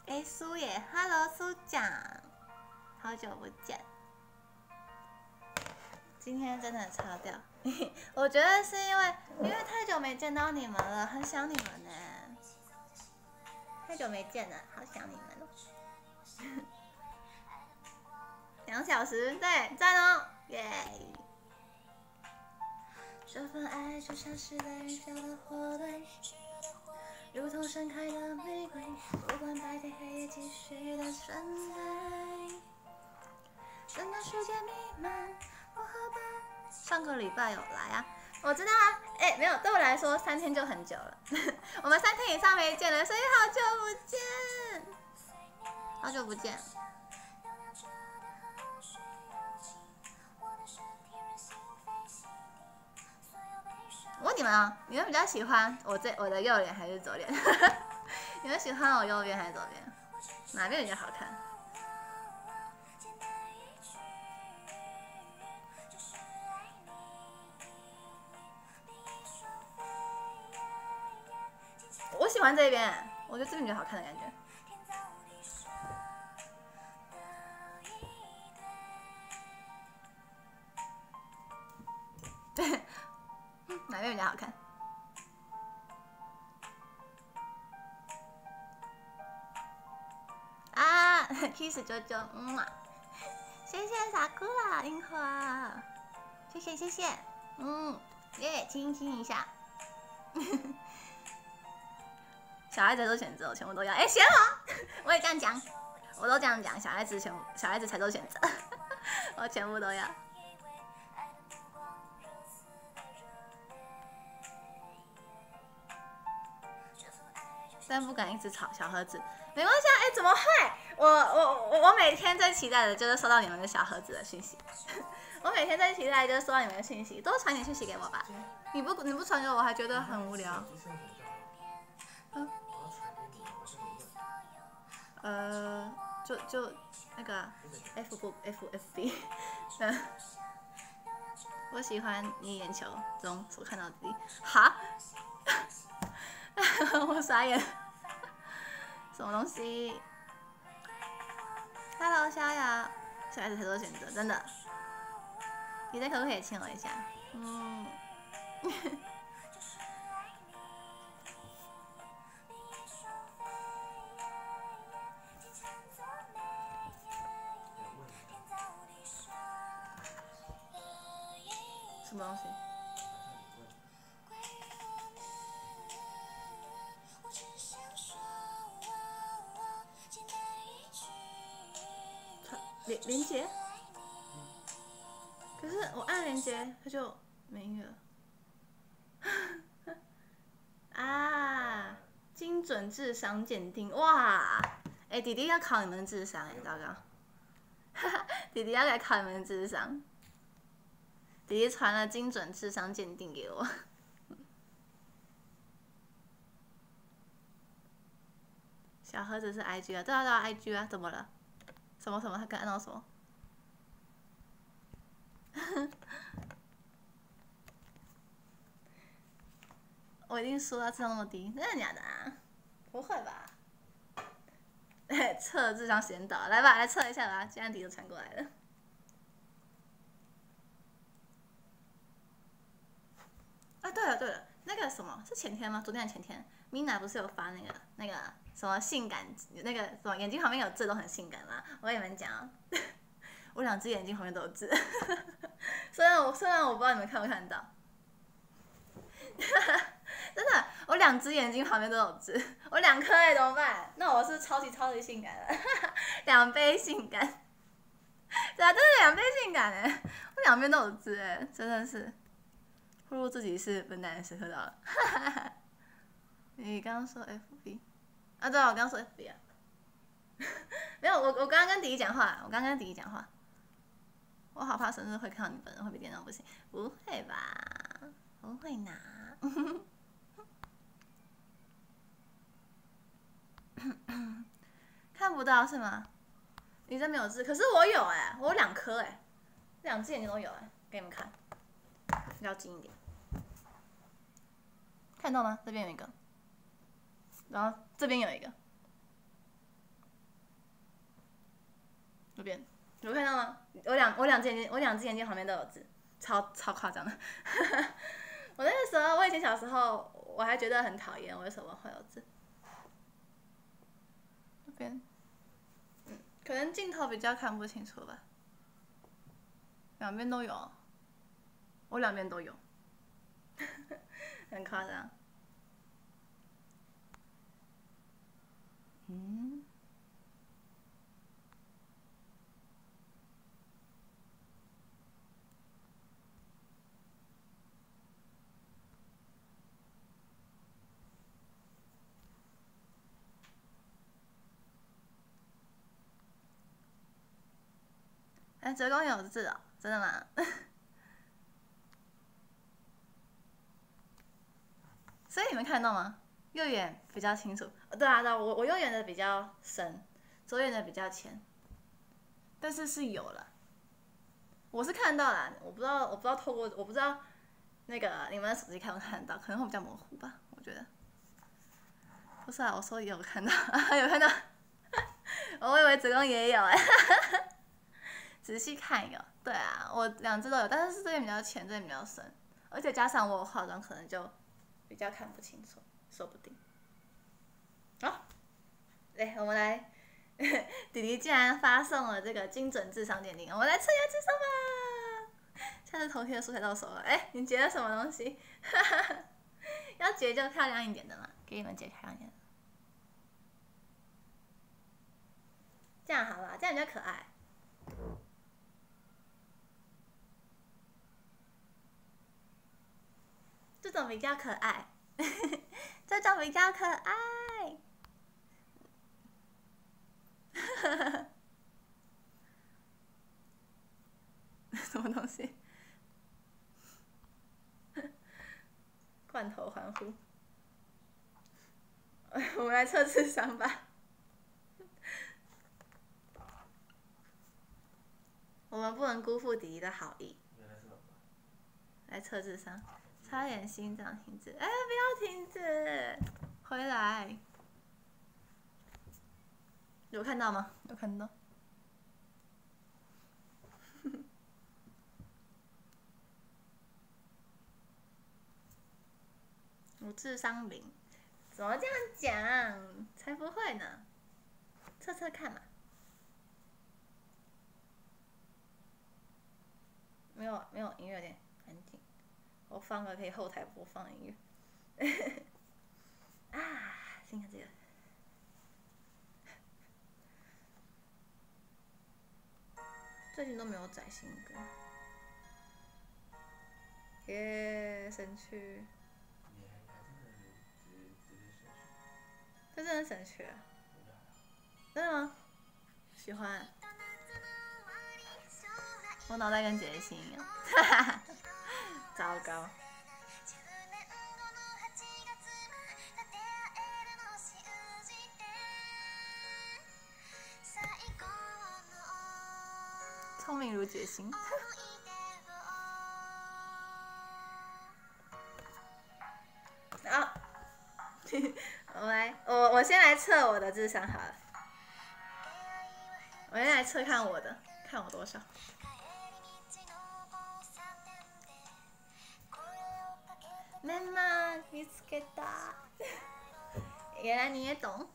哎，苏野，Hello，苏讲，好久不见。今天真的超屌。我觉得是因为因为太久没见到你们了，很想你们呢。太久没见了，好想你们。两小时，对，在哦，耶。这份爱就像是在燃烧的火堆，如同盛开的玫瑰，不管白天黑夜继续的存在。等到世界弥漫，我和伴。上个礼拜有来啊，我知道啊，哎、没有，对我来说三天就很久了。我们三天以上没见了，所以好久不见，好久不见。我问你们啊、你们比较喜欢我这我的右脸还是左脸？你们喜欢我右边还是左边？哪边比较好看？欢这边，我觉得这边比较好看的感觉。对，哪边比较好看？啊，kiss 九九，嗯啊，谢谢傻姑啦，樱花，谢谢谢谢，嗯，耶，亲亲一下。小孩子都选择，我全部都要。哎、选我，我也这样讲，我都这样讲，小孩子全部，小孩子才做选择，我全部都要。但不敢一直吵小盒子，没关系啊。哎、怎么会？我我我我每天最期待的就是收到你们的小盒子的讯息，我每天最期待的就是收到你们的讯息，多传点讯息给我吧。你不你不传给我我，还觉得很无聊。呃，就就那个 F 不 F F B，嗯，我喜欢你眼球中所看到的你。哈，我傻眼，什么东西？Hello，逍遥，小孩子才做选择，真的。你再可不可以亲我一下？嗯。智商鉴定，哇！哎、弟弟要考你们智商哎、糟糕！弟弟要来考你们智商。弟弟传了精准智商鉴定给我。小盒子是 IG 啊，对啊对啊 IG 啊，怎么了？什么什么？他刚按到什么？我一定输到智商那么低，真的假的啊？不会吧？测智商时间到了，来吧，来测一下吧。既然底都传过来了。啊，对了对了，那个什么是前天吗？昨天还前天，Mina 不是有发那个那个什么性感那个什么眼睛旁边有痣都很性感吗？我跟你们讲，我两只眼睛旁边都有痣，虽然我虽然我不知道你们看不看得到，真的，我两只眼睛旁边都有痣，我两颗哎怎么办？那我是超级超级性感的，两倍性感，对啊，真的两倍性感哎，我两边都有痣哎，真的是。不如自己是笨蛋的时刻到了。你刚刚说 FB 啊？对啊，我刚刚说 FB 啊。没有，我我刚刚跟迪迪讲话，我刚刚跟迪迪讲话。我好怕生日会看到你本人会被电到不行，不会吧？不会呢。看不到是吗？你这没有痣，可是我有哎、我有两颗哎，两只眼睛都有哎、给你们看，要近一点。看到吗？这边有一个，然后这边有一个，这边有看到吗？我两我两只眼睛，我两只眼睛旁边都有痣，超超夸张的。我那个时候，我以前小时候，我还觉得很讨厌，为什么会有痣？边，嗯，可能镜头比较看不清楚吧。两边都有，我两边都有。很夸张。嗯，哎，折弓有字哦，真的吗？所以你们看到吗？右眼比较清楚。对啊，对啊，我我右眼的比较深，左眼的比较浅，但是是有了。我是看到了，我不知道，我不知道透过，我不知道那个你们的手机看不看得到，可能会比较模糊吧，我觉得。不是啊，我说也有看到，有看到，我以为子宫也有哎，仔细看一个，对啊，我两只都有，但是这边比较浅，这边比较深，而且加上我化妆，可能就比较看不清楚，说不定。好，来，我们来，弟弟竟然发送了这个精准智商鉴定，我们来测一下智商吧。现在头贴的素材到手了，哎，你截了什么东西？要截就漂亮一点的嘛，给你们截漂亮一点。这样好吧，这样比较可爱。这种比较可爱，这种比较可爱。什么东西？罐头欢呼。我们来测智商吧。我们不能辜负迪迪的好意。来测智商，差点心脏停止，哎，不要停止，回来。有看到吗？有看到。我智商零，怎么这样讲？才不会呢，测测看嘛。没有没有音乐有点安静，我放个可以后台播放的音乐。啊，先看这个。最近都没有载新歌。耶，神曲，
你还还真的
神曲啊！真的吗？喜欢。我脑袋跟姐姐一样，哈哈哈，糟糕。聪明如决心。好 我来，我我先来测我的智商好了。我先来测看我的，看我多少。メンマー見つけた。いや何言えとん？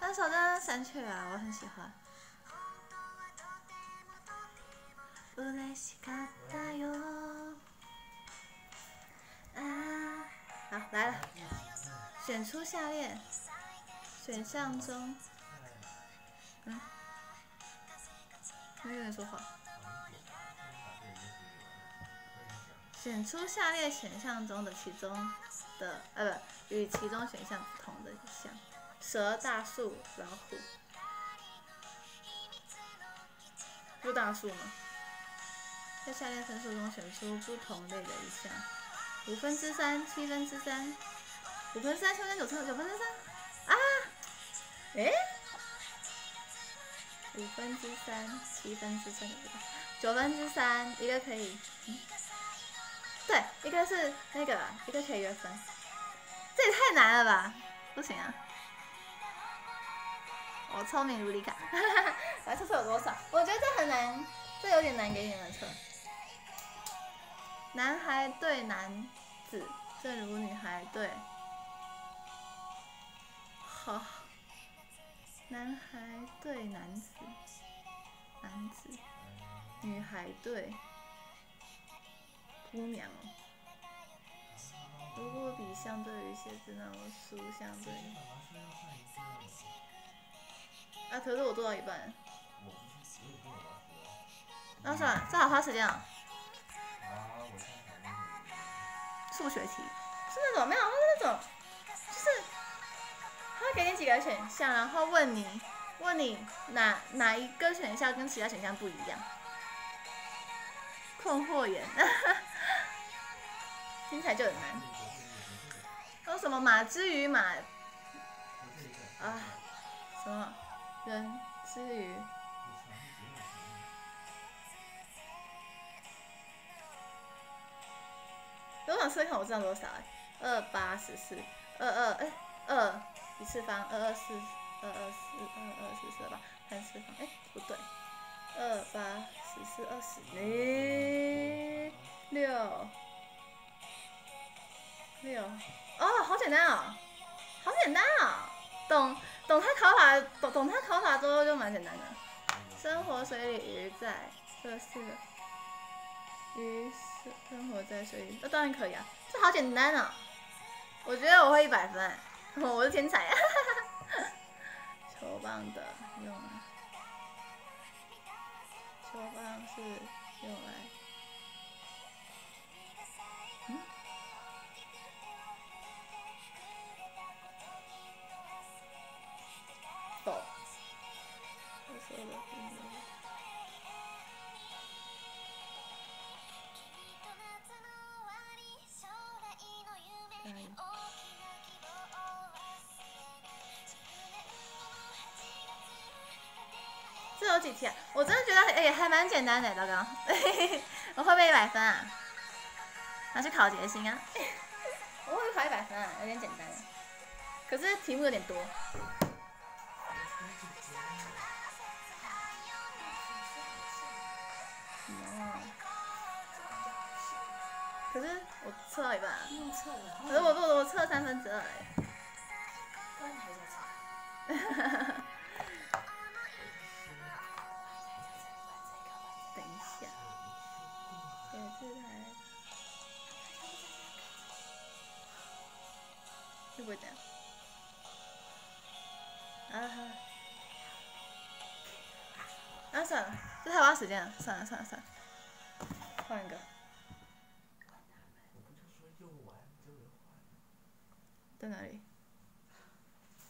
那首真的神曲啊，我很喜欢。好，来了，选出下列。选项中。没有人说话。选出下列选项中的其中的呃不与其中选项不同的一项：蛇、大树、老虎。就大树吗？在下列分数中选出不同类的一项：五分之三、七分之三、五分之三、七分之九九分之三啊？诶？五分之三、七分之三、九分之三，一个可以，对，一个是那个，一个可以约分，这也太难了吧？不行啊！我聪明如李卡，来测测有多少？我觉得这很难，这有点难给你们测。男孩对男子，正如女孩对，好，男孩对男子，男子，女孩对姑娘。如果比相对于写字，那么书相对……啊，可是我做到一半，
我不是我也不懂要说。
那算了，这好花时间啊。数学题是那种没有，是那种，就是它给你几个选项，然后问你问你哪哪一个选项跟其他选项不一样。困惑眼，听起来就很难。有什么马之于马啊？什么人之于？我想试看我知道多少、二八十四，二二哎二一次方，二二四，二二四，二二四四八，三次方，哎不对，二八十四二十，诶六六，哦好简单哦，好简单哦，懂懂他考法，懂懂他考法之后就蛮简单的。生活水里鱼在，这是。鱼生生活在水里，那、当然可以啊，这好简单啊！我觉得我会一百分，我是天才啊！球棒的用来，球棒是用来，嗯，否，我说的几题啊？我真的觉得哎、还蛮简单的，糟糕，我会不会一百分啊？拿去考结星啊？我会不会考一百分啊？有点简单，可是题目有点多。哦，可是我测到一半、啊，可是我我我测三分之二哎。不会这样？啊哈，啊算了，这太花时间了，算了算了算了，换一个，在哪里？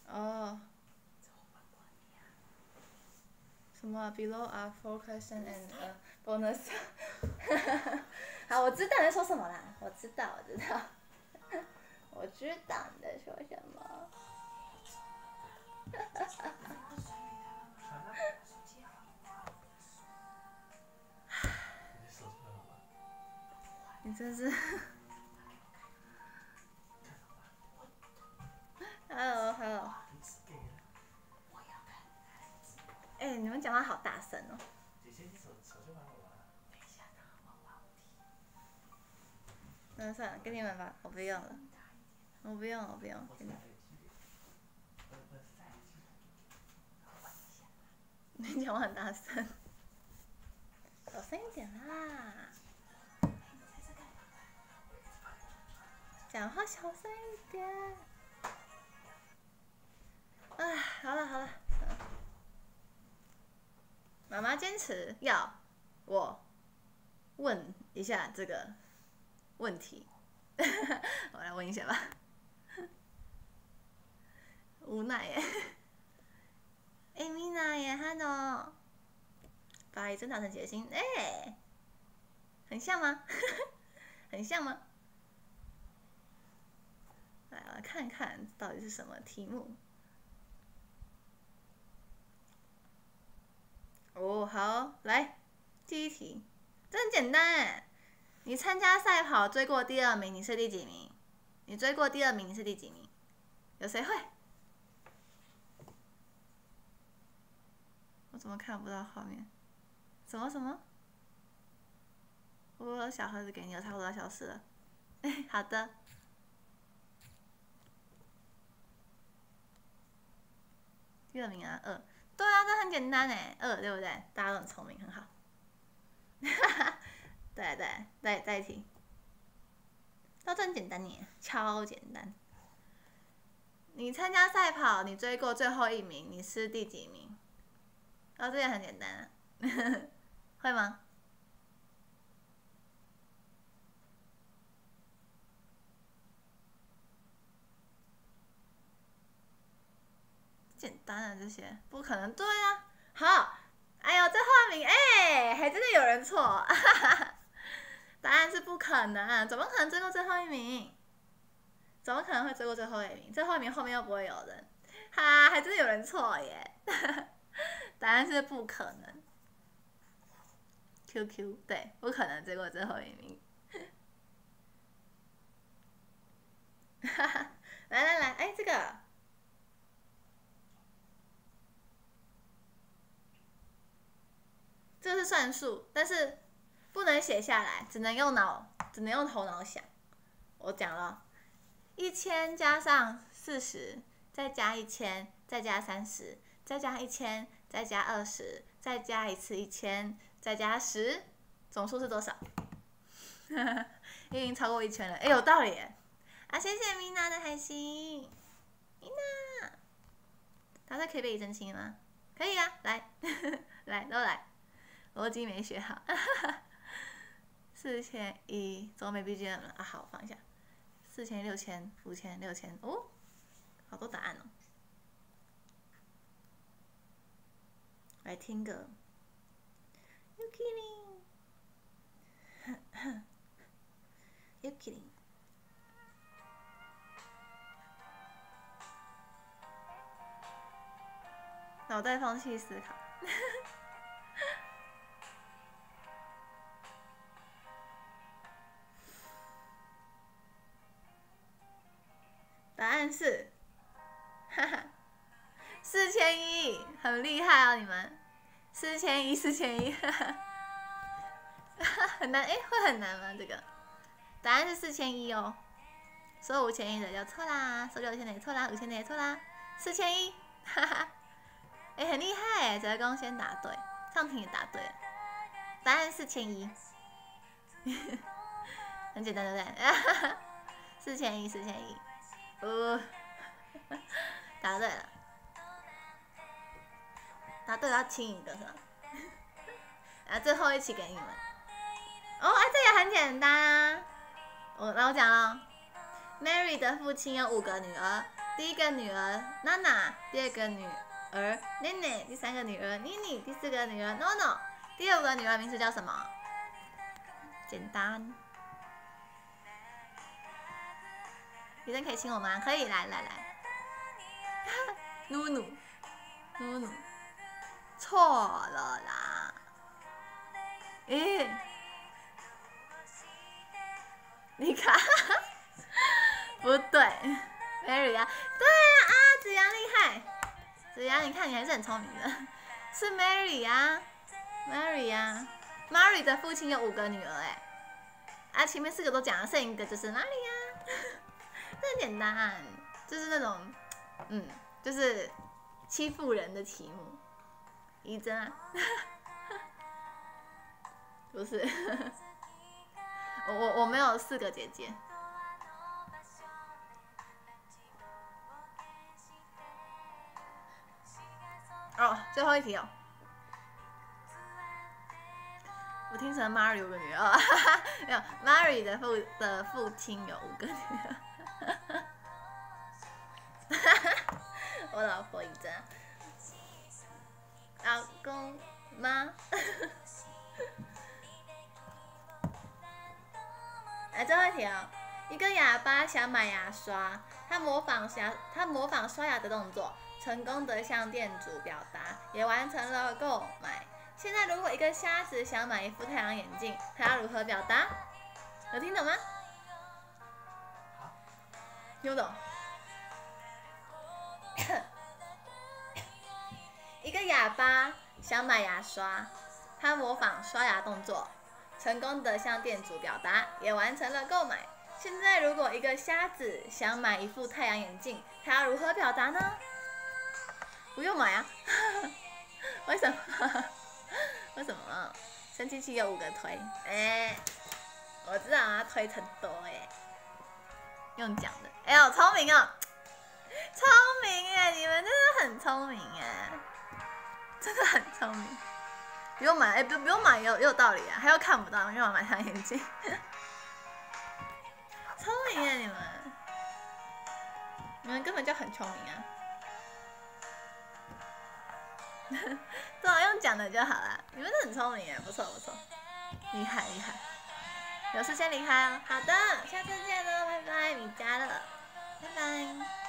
哦。什么啊 below are four question and a bonus 好，我知道你在说什么啦，我知道，我知道，我知道你在说什么。
你手机很好吗？
你真是，Hello Hello，
你只给了。
哎、你们讲话好大声哦。那算了，给你们吧，我不用了，我不用，我不用，给你们。你讲话很大声，小声一点啦。讲话小声一点。哎，好了好，了妈妈坚持要我问一下这个问题，我来问一下吧。无奈耶。哎，米娜耶，Hello，把一针打成结晶，哎、很像吗？很像吗？来，我看看到底是什么题目。哦，好，来，第一题，这很简单哎。你参加赛跑追过第二名，你是第几名？你追过第二名，你是第几名？有谁会？我怎么看不到画面？什么什么？我小盒子给你，了差不多要消失了。哎，好的。第二名啊，二。对啊，这很简单哎，二对不对？大家都很聪明，很好。对对对，再一题。那这很简单耶，超简单。你参加赛跑，你追过最后一名，你是第几名？哦，这也很简单啊，会吗？简单啊，这些不可能。对啊，好，哎呦，这后面哎，还真的有人错，答案是不可能，怎么可能追过最后一名？怎么可能会追过最后一名？最后一名后面又不会有人，哈，还真的有人错耶，答案是不可能。QQ 对，不可能追过最后一名。哈 哈来来来，哎，这个，这是算术，但是不能写下来，只能用脑，只能用头脑想。我讲了，一千加上四十，再加一千，再加三十，再加一千，再加二十，再加一次一千，再加十，总数是多少？已经超过一千了，哎，有道理。啊，谢谢米娜的海星，米娜，他在可以背一真心吗？可以啊，来，来都来，逻辑没学好，四千一，怎么没 BGM 了？啊，好，放一下，四千六千五千六千，哦，好多答案哦，来听个，You kidding？You kidding？脑袋放弃思考。答案是，哈哈，四千一，很厉害啊！你们，四千一，四千一，哈哈，很难哎，会很难吗？这个，答案是四千一哦。说五千一的就错啦，说六千的也错啦，五千的也错啦，四千一，哈哈。哎，很厉害哎！泽公先答对，上庭也答对了，答案四千一，很简单对不对？四千一，四千一，哦，答对了，答对了要亲一个是吧？啊，最后一期给你们。哦，哎，这也很简单啊！我那我讲了，Mary 的父亲有五个女儿，第一个女儿娜娜，第二个女。儿妮妮，第三个女儿妮妮，第四个女儿 NoNo，第五个女儿名字叫什么？简单。女生可以亲我吗？可以，来来来。努努，努努，错了啦。诶，你看，不对，Mary 啊，对啊，啊，子阳厉害。子阳，你看你还是很聪明的，是 Mary 呀，Mary 呀，Mary 的父亲有五个女儿哎，啊前面四个都讲了，剩一个就是 Mary 呀，这很简单，就是那种，嗯，就是欺负人的题目，一真啊，不是，我我我没有四个姐姐。哦，最后一题哦。我听成 Mary 有个女儿，没有，Mary 的父的父亲有五个女儿。哈哈我老婆一张，老公妈。来最后一题哦，一个哑巴想买牙刷，他模仿牙，他模仿刷牙的动作。成功的向店主表达，也完成了购买。现在，如果一个瞎子想买一副太阳眼镜，他要如何表达？有听懂吗？听不懂。一个哑巴想买牙刷，他模仿刷牙动作，成功的向店主表达，也完成了购买。现在，如果一个瞎子想买一副太阳眼镜，他要如何表达呢？不用买啊？为什么？为什么？生气气有五个推，哎，我知道啊，推很多哎，用讲的，哎呦，聪明哦，聪明哎，你们真的很聪明哎，真的很聪明，不用买，哎，不不用买，有有道理啊，他又看不到，干嘛买他眼镜？聪明啊你们，你们根本就很聪明啊。对啊，用讲的就好了。你们都很聪明哎，不错不错，厉害厉害。有事先离开哦。好的，下次见喽，拜拜，米家乐，拜拜。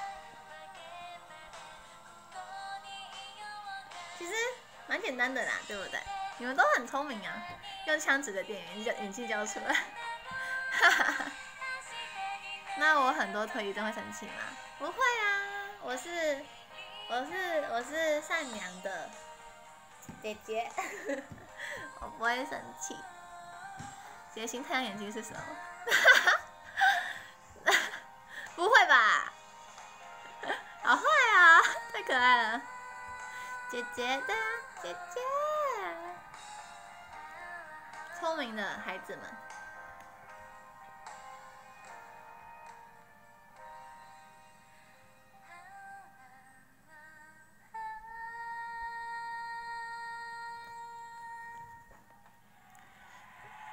其实蛮简单的啦，对不对？你们都很聪明啊，用枪指着电源叫语气叫出来。哈哈哈。那我很多推理都会生气吗？不会啊，我是我是我是善良的姐姐，我不会生气。杰星太阳眼睛是什么？不会吧？好坏啊，太可爱了。姐姐的姐姐，聪明的孩子们。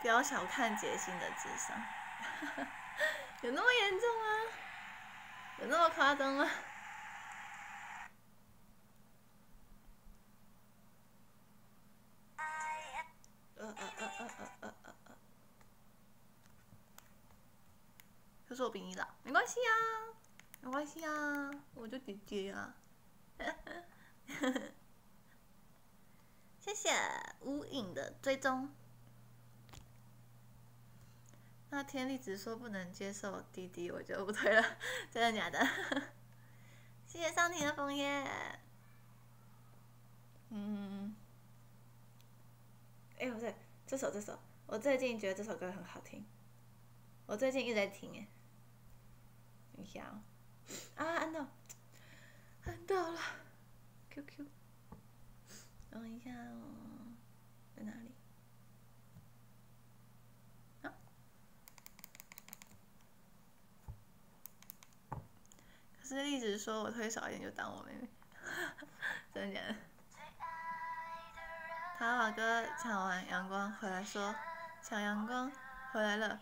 不要小看杰星的智商，有那么严重吗？有那么夸张吗？系啊，没关系啊，我就姐姐啊。谢谢无影的追踪。那天力直说不能接受滴滴，我就不推了，真的假的？谢谢桑婷的枫叶。嗯，哎、不对，这首这首，我最近觉得这首歌很好听，我最近一直在听哎。等一下哦，啊，按到，按到了，QQ，等一下哦，在哪里？可是一直说我推少一点就当我妹妹，真的假的？他把歌抢完，阳光回来说抢阳光回来了。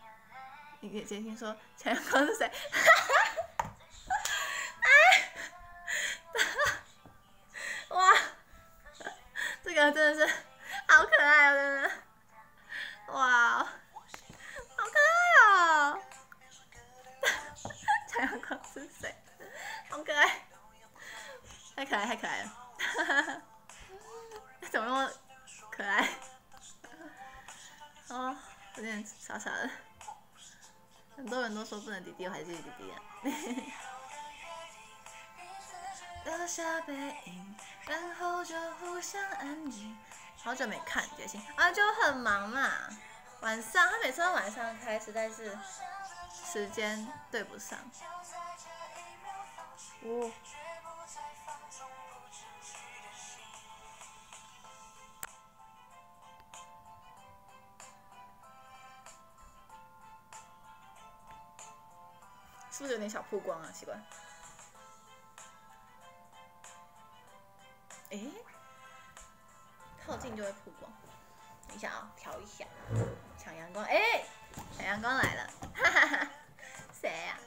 你给杰星说抢阳光是谁？个真的是 好可爱哦，真的，哇，好可爱哦！抢阳光是谁？好可爱，太可爱太可爱了，怎么那么可爱？哦，有点傻傻的。很多人都说不能滴滴，我还是滴滴啊。留下背影，然后就互相安静。好久没看杰心啊，就很忙嘛。晚上他每次都晚上开，实在是时间对不上。哦。是不是有点小曝光啊？奇怪。诶，靠近就会曝光。等一下啊，调一下，抢阳光。诶，抢阳光来了，哈哈哈。谁呀、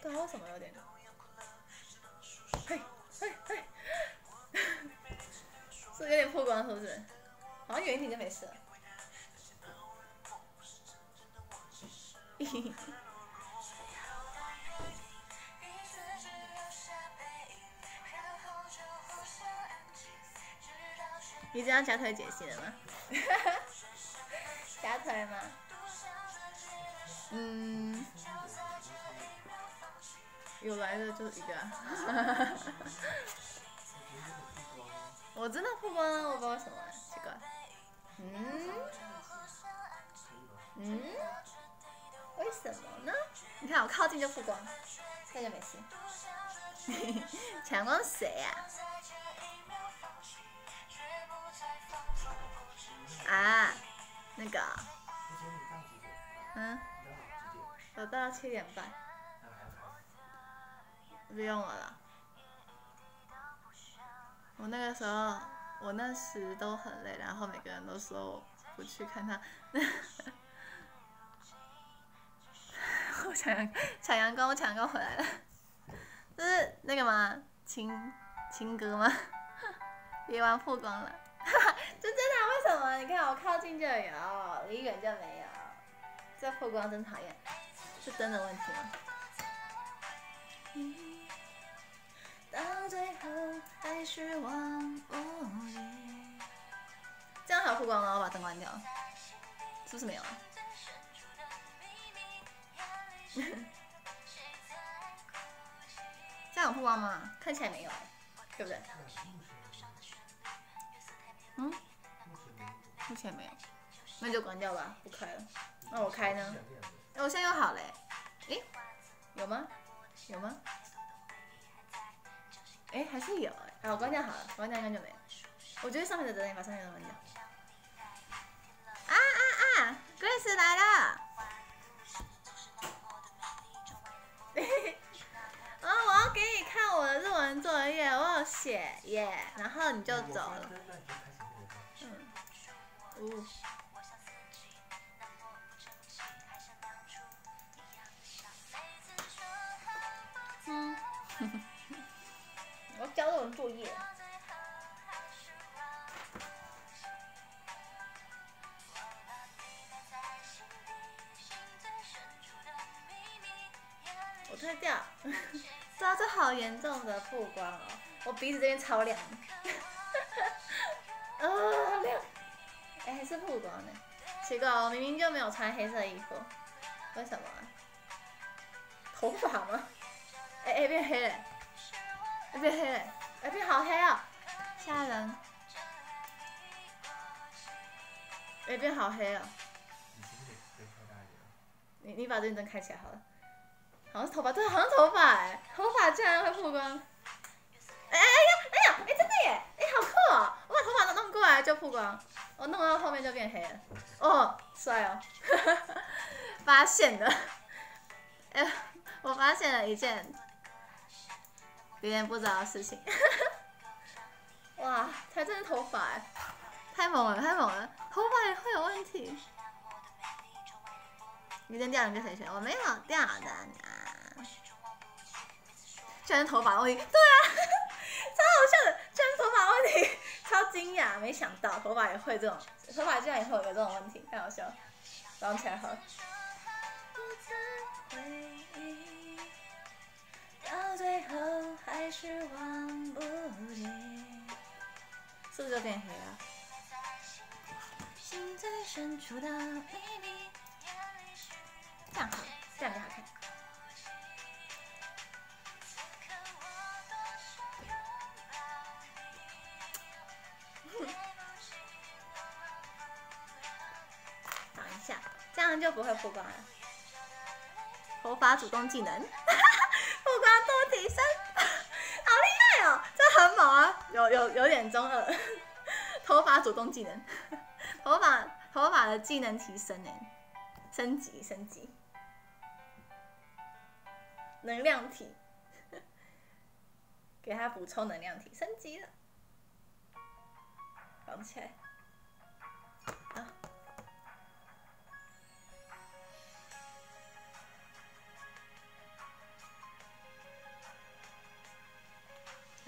对啊，为什么有点？嘿，嘿，嘿，是不是有点曝光？是不是？好像远一点就没事了。嘿 嘿你知道加推解析了吗？加推吗？嗯，有来的就一个、啊。我真的曝光了，我不知道什么，奇怪。嗯？嗯？为什么呢？你看我靠近就曝光，那就没事。强光谁呀、啊？啊那个，嗯，我到七点半，不用我了。我那个时候，我那时都很累，然后每个人都说我不去看他。我抢阳抢阳光，我抢阳光回来了，就是那个吗？情情歌吗？别玩曝光了，么？你看我靠近就有，离远就没有，这曝光真讨厌，是真的问题吗？到最后还是忘不记。这样还有曝光吗？我把灯关掉，是不是没有啊？这样有曝光吗？看起来没有，对不对？嗯，目前没有，那就关掉吧，不开了。那我开呢？那，我现在又好了欸。诶，有吗？有吗？哎，还是有哎。啊，我关掉好了，关掉应该就没有。我觉得上面的灯也把上面的关掉。啊啊啊！Grace 来了。啊，我要给你看我的日文作业，我有写耶，然后你就走了。嗯，哦，嗯，我交日文作业。我退掉，对啊，这好严重的曝光哦，我鼻子这边超亮，啊，好哎，还是曝光呢，奇怪，我明明就没有穿黑色衣服，为什么？头发吗？哎哎，变黑了，哎变黑了，哎变好黑啊，吓人，哎变好黑啊，你你把这灯开起来好了。好像是头发，对，好像头发哎，头发竟然会曝光。哎哎呀，哎呀，哎真的耶，哎好酷哦！我把头发都弄过来就曝光，我弄到后面就变黑了。哦，帅哦！发现了，哎，我发现了一件别人不知道的事情。哇，才真的头发哎，太猛了，太猛了，头发也会有问题。你灯掉了跟谁学？我没有掉的呢。居然头发问题，对啊，超好笑的，居然头发问题，超惊讶，没想到头发也会这种，头发居然也会有这种问题，太好笑了，早上起来好了。到最后还是忘不记，是不是就变黑了？心最深处的秘密。这样好，这样比较好看。这样就不会曝光了。头发主动技能，曝光度提升，好厉害哦！这很猛啊，有有有点中二。头发主动技能，头发头发的技能提升哎，升级升级。能量体，给他补充能量体，升级了，绑起来，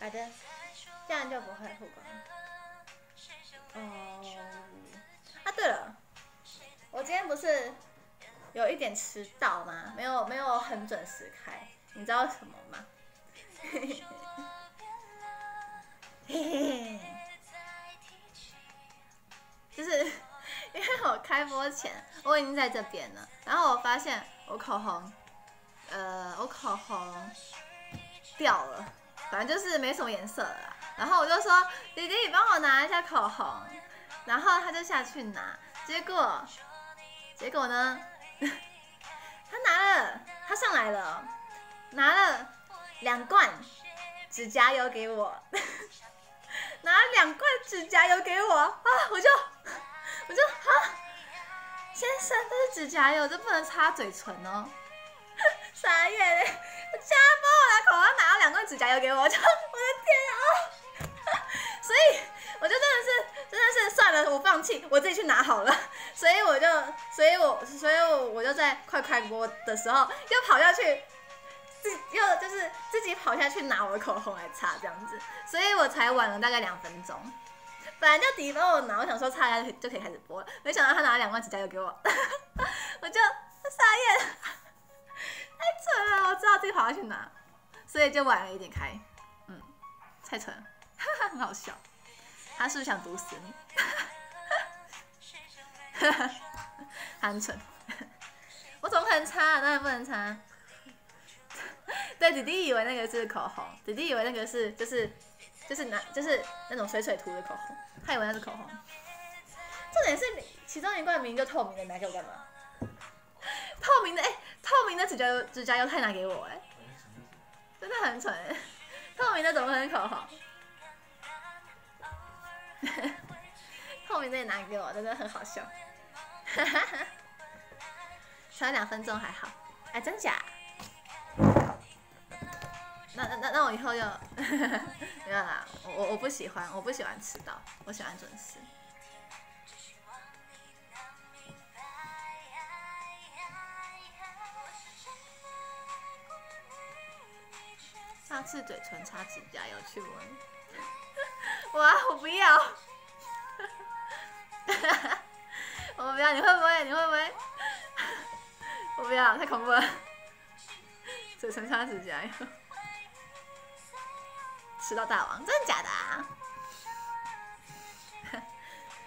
好的，这样就不会曝光了。哦，啊对了，我今天不是。有一点迟到吗？没有，没有很准时开，你知道什么吗？嘿嘿嘿，就是因为我开播前我已经在这边了，然后我发现我口红，呃，我口红掉了，反正就是没什么颜色了。然后我就说弟弟，你帮我拿一下口红，然后他就下去拿，结果，结果呢？他拿了，他上来了，拿了两罐指甲油给我，拿了两罐指甲油给我啊！我就我就啊，先生，这是指甲油，这不能擦嘴唇哦。傻眼！家帮我拿口红，拿了两罐指甲油给我，就我的天啊！所以我就真的是真的是算了，我放弃，我自己去拿好了。所以我就，所以我，所以我我就在快开播的时候又跑下去又就是自己跑下去拿我的口红来擦这样子，所以我才晚了大概两分钟。本来就迪帮我拿，我想说擦一下就就可以开始播了，没想到他拿了两罐指甲油给我，我就傻眼，太蠢了！我知道自己跑下去拿，所以就晚了一点开，嗯，太蠢了，很好笑。他是不是想毒死你？他 很蠢，我怎么可能擦？当然不能擦。对，弟弟以为那个是口红，弟弟以为那个是就是就是拿就是那种水水涂的口红，他以为那是口红。重点是其中一罐明明就透明的，拿给我干嘛？透明的哎、透明的指甲油指甲油太拿给我哎、真的很蠢、透明的怎么可能口红？透明的也拿给我，真的很好笑。才两分钟还好，哎，真假？那那那那我以后就 没有啦，我我我不喜欢，我不喜欢迟到，我喜欢准时。上次嘴唇擦指甲油去闻，哇，我不要，我不要，你会不会？你会不会？我不要，太恐怖了。嘴唇擦指甲油，吃到大王，真的假的啊？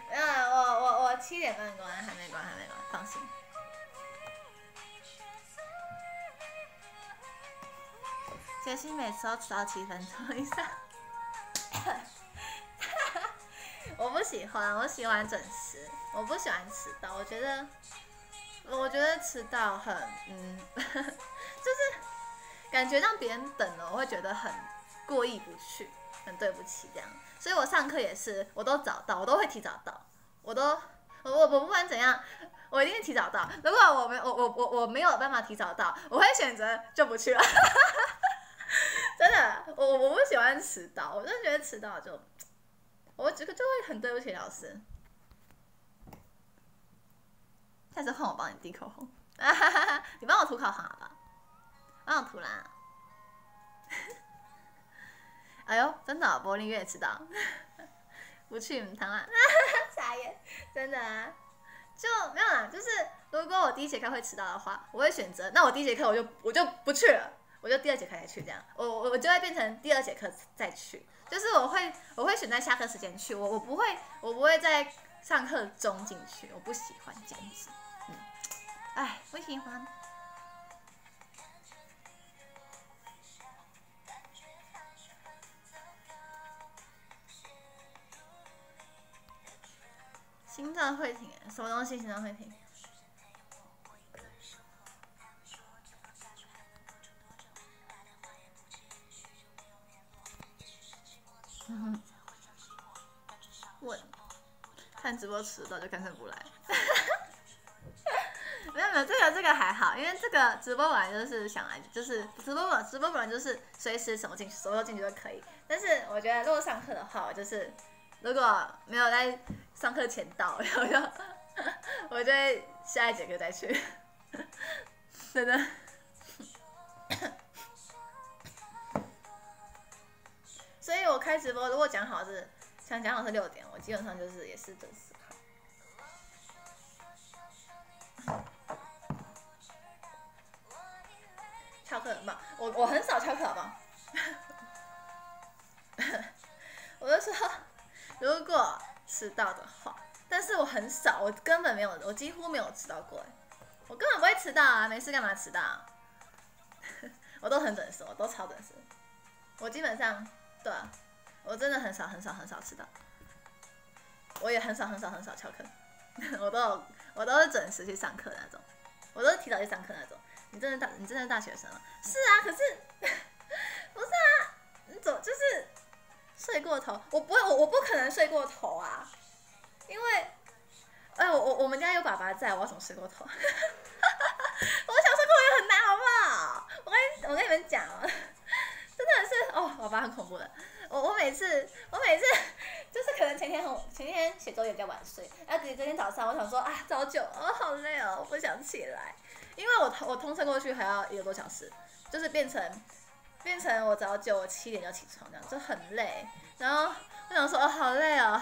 没 有啊，我我我七点半关，还没关，还没关，放心。杰西每次都迟到七分钟以上，我不喜欢，我喜欢准时，我不喜欢迟到，我觉得，我觉得迟到很，嗯，就是感觉让别人等了，我会觉得很过意不去，很对不起这样。所以我上课也是，我都早到，我都会提早到，我都，我我我不管怎样，我一定提早到。如果我没我我我我没有办法提早到，我会选择就不去了。真的，我我不喜欢迟到，我真的觉得迟到就，我这个就会很对不起老师。下次换我帮你递口红，你帮我涂口红好不好？帮我涂啦。哎呦，真的、哦，柏林月迟到，不去母汤啊，傻眼，真的啊，就没有啦。就是如果我第一节课会迟到的话，我会选择，那我第一节课我就我就不去了。我就第二节课再去，这样，我我我就会变成第二节课再去，就是我会我会选在下课时间去，我我不会我不会在上课中进去，我不喜欢这样子，嗯，哎，不喜欢。心脏会停，什么东西心脏会停？问，看直播迟到就干脆不来。没有没有，这个这个还好，因为这个直播本来就是想来，就是直播本直播本来就是随时什么进去，什么时候进去都可以。但是我觉得如果上课的话，我就是如果没有在上课前到，然后就我就会下一节课再去，真的。所以我开直播，如果讲好是想讲好是六点，我基本上就是也是准时考。翘课很棒，我我很少翘课，好不好？我就说，如果迟到的话，但是我很少，我根本没有，我几乎没有迟到过，哎，我根本不会迟到啊，没事干嘛迟到、我都很准时，我都超准时，我基本上。对啊，我真的很少很少很少迟到，我也很少很少很少翘课，我都我都是准时去上课那种，我都是提早去上课那种。你真的大你真的大学生了？是啊，可是 不是啊，你总就是睡过头，我不会我我不可能睡过头啊，因为哎我我我们家有爸爸在，我要怎么睡过头？我想睡过头也很难，好不好？我跟我跟你们讲。是哦，我爸很恐怖的。我我每次我每次就是可能前天很前天写作业比较晚睡，然后昨天早上我想说啊早九哦好累哦，不想起来，因为我我通车过去还要一个多小时，就是变成变成我早九，我七点就起床，这样就很累。然后我想说，哦，好累哦。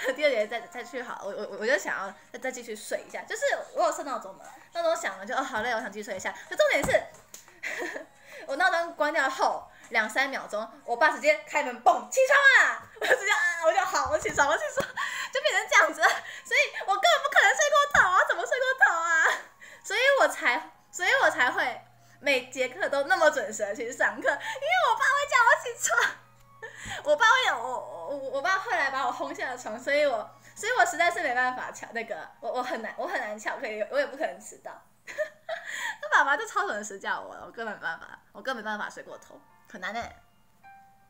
第二节再再去好，我我我就想要再再继续睡一下，就是我有设闹钟嘛，闹钟响了就哦好累，我想继续睡一下。可重点是，我闹钟关掉后两三秒钟，我爸直接开门，嘣，起床啊！我直接啊，我就好，我起床，我起床，就变成这样子。所以我根本不可能睡过头啊，怎么睡过头啊？所以我才，所以我才会每节课都那么准时的去上课，因为我爸会叫我起床。我爸会有我我我爸后来把我轰下了床，所以我所以我实在是没办法翘那个，我我很难我很难翘课，我也不可能迟到。他 爸爸就超准时叫我，我根本没办法，我根本没办法睡过头，很难哎、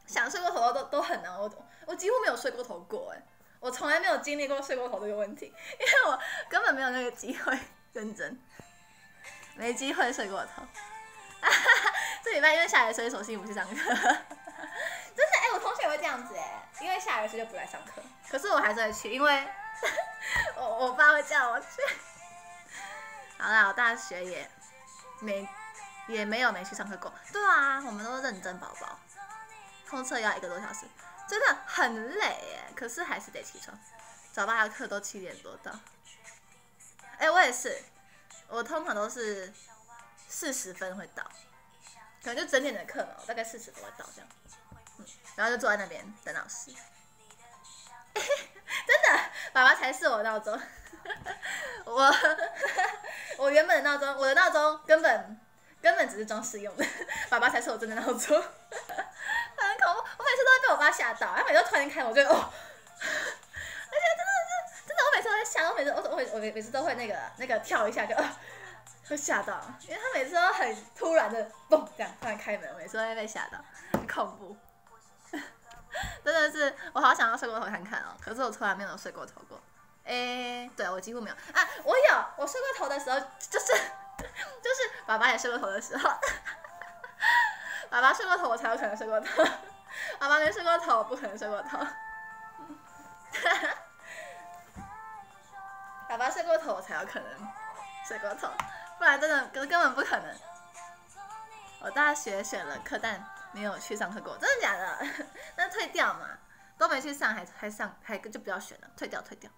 想睡过头都都很难，我我几乎没有睡过头过哎、我从来没有经历过睡过头这个问题，因为我根本没有那个机会认真，没机会睡过头。这礼拜因为下雨，所以索性不去上课。真的哎、我同学也会这样子哎、因为下雨时就不来上课，可是我还是会去，因为我我爸会叫我去。好啦，我大学也没也没有没去上课过。对啊，我们都是认真宝宝，通车要一个多小时，真的很累哎，可是还是得起床。早八的课都七点多到。哎、我也是，我通常都是四十分会到，可能就整点的课嘛，我大概四十分会到这样。嗯，然后就坐在那边等老师。真的，爸爸才是我闹钟。我 我原本的闹钟，我的闹钟根本根本只是装饰用的，爸爸才是我真的闹钟。很恐怖，我每次都会被我爸吓到，他每次突然开门，我就哦，而且真的是真的，我每次都会吓，我每次我我我每每次都会那个那个跳一下就。呃会吓到，因为他每次都很突然的嘣这样突然开门，我每次都会被吓到，很恐怖。真的是，我好想要睡过头看看哦，可是我从来没有睡过头过。诶，对我几乎没有啊，我有，我睡过头的时候，就是就是爸爸也睡过头的时候，爸爸睡过头我才有可能睡过头，爸爸没睡过头我不可能睡过头。爸爸睡过头我才有可能睡过头，不然真的根根本不可能。我大学选了课，但没有去上课过，真的假的？那退掉嘛，都没去上，还还上，还就不要选了，退掉退掉。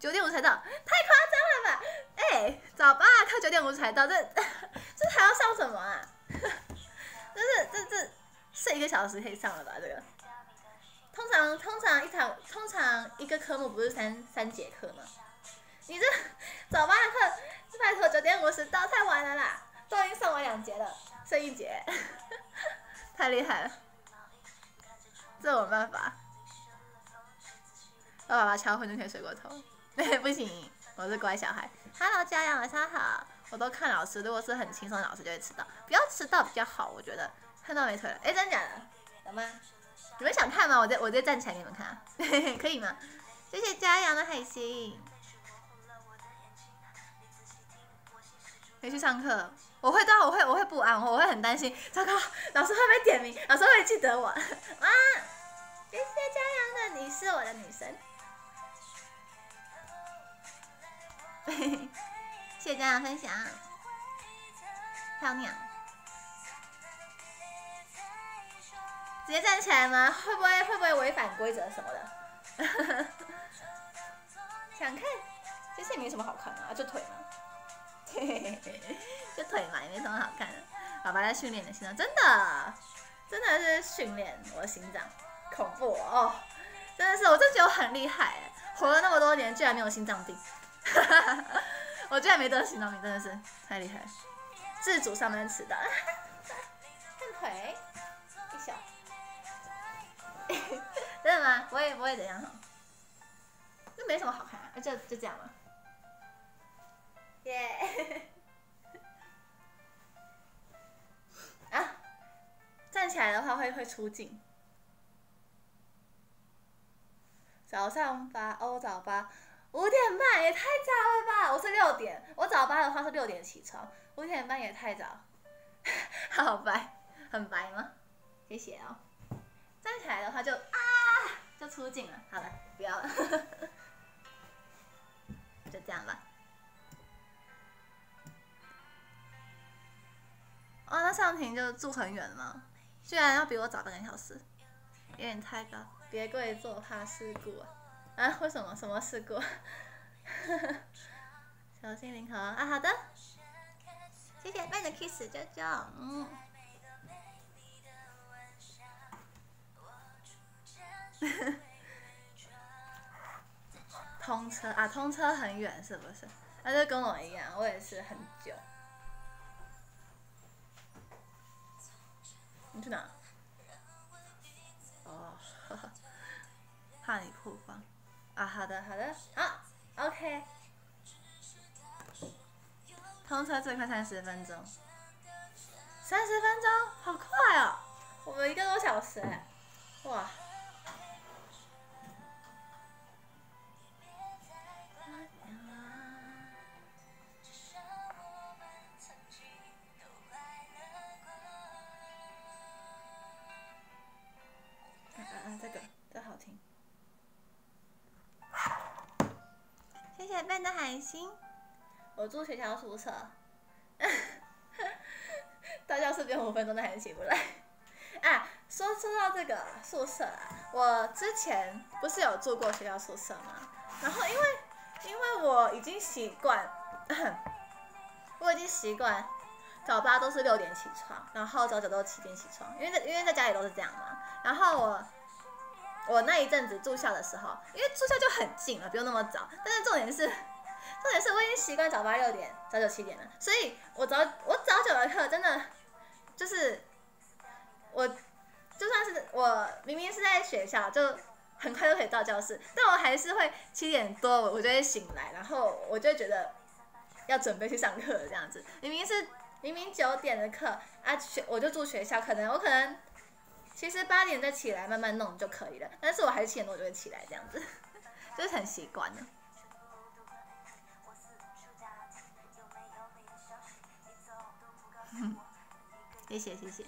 九点五才到，太夸张了吧？哎、早八课九点五才到，这 这还要上什么啊？这是这这睡一个小时可以上了吧？这个通常通常一堂通常一个科目不是三三节课吗？你这 早八的课，拜托九点五十到，太晚了啦！都已经上完两节了，剩一节，太厉害了，这我没办法。我爸爸敲昏就可以睡过头，不行，我是乖小孩。Hello，家阳，晚上好。我都看老师，如果是很轻松的老师就会迟到，不要迟到比较好，我觉得。看到没腿了？哎，真的假的？有吗？你们想看吗？我再我再站起来给你们看、啊，可以吗？谢谢家阳的海星。没去上课，我会到，我会我会不安，我会很担心。糟糕，老师会不会点名？老师会记得我？哇！谢谢家阳的，你是我的女神。谢谢家分享，漂亮。直接站起来吗？会不会会不会违反规则什么的？想看，其实也没什么好看的、啊，就腿嘛。就腿嘛，也没什么好看的。爸爸在训练你的心脏，真的，真的是训练我的心脏，恐怖哦！真的是，我真觉得我很厉害哎，活了那么多年，居然没有心脏病，我居然没得心脏病，真的是太厉害。自主上班迟到，看腿，一小，真的吗？不会不会怎样哈？那没什么好看、啊，就就这样了。耶、啊，站起来的话会会出镜。早上八，哦，早八，五点半也太早了吧？我是六点，我早八的话是六点起床，五点半也太早。好白，很白吗？谢谢哦。站起来的话就啊，就出镜了。好了，不要了，就这样吧。哦，那上庭就住很远吗？居然要比我早半个小时，有点太高。别跪坐，怕事故啊！啊，为什么？什么事故？小心灵盒啊，好的，谢谢妹的 kiss 啾啾，嗯。通车啊，通车很远是不是？那就跟我一样，我也是很久。你去哪？好的好的，好，OK。通车最快三十分钟，三十分钟，好快哦！我们一个多小时哎，哇！住学校宿舍，到教室不用五分钟都还是起不来。啊，说说到这个宿舍啊，我之前不是有住过学校宿舍吗？然后因为因为我已经习惯，我已经习惯早八都是六点起床，然后早九都七点起床，因为在因为在家里都是这样嘛。然后我我那一阵子住校的时候，因为住校就很近了，不用那么早。但是重点是。重点是我已经习惯早八六点，早九七点了，所以我早我早九的课真的就是我就算是我明明是在学校，就很快就可以到教室，但我还是会七点多我就会醒来，然后我就觉得要准备去上课这样子。明明是明明九点的课啊，学我就住学校，可能我可能其实八点再起来慢慢弄就可以了，但是我还是七点多就会起来这样子，就是很习惯了。谢谢谢谢，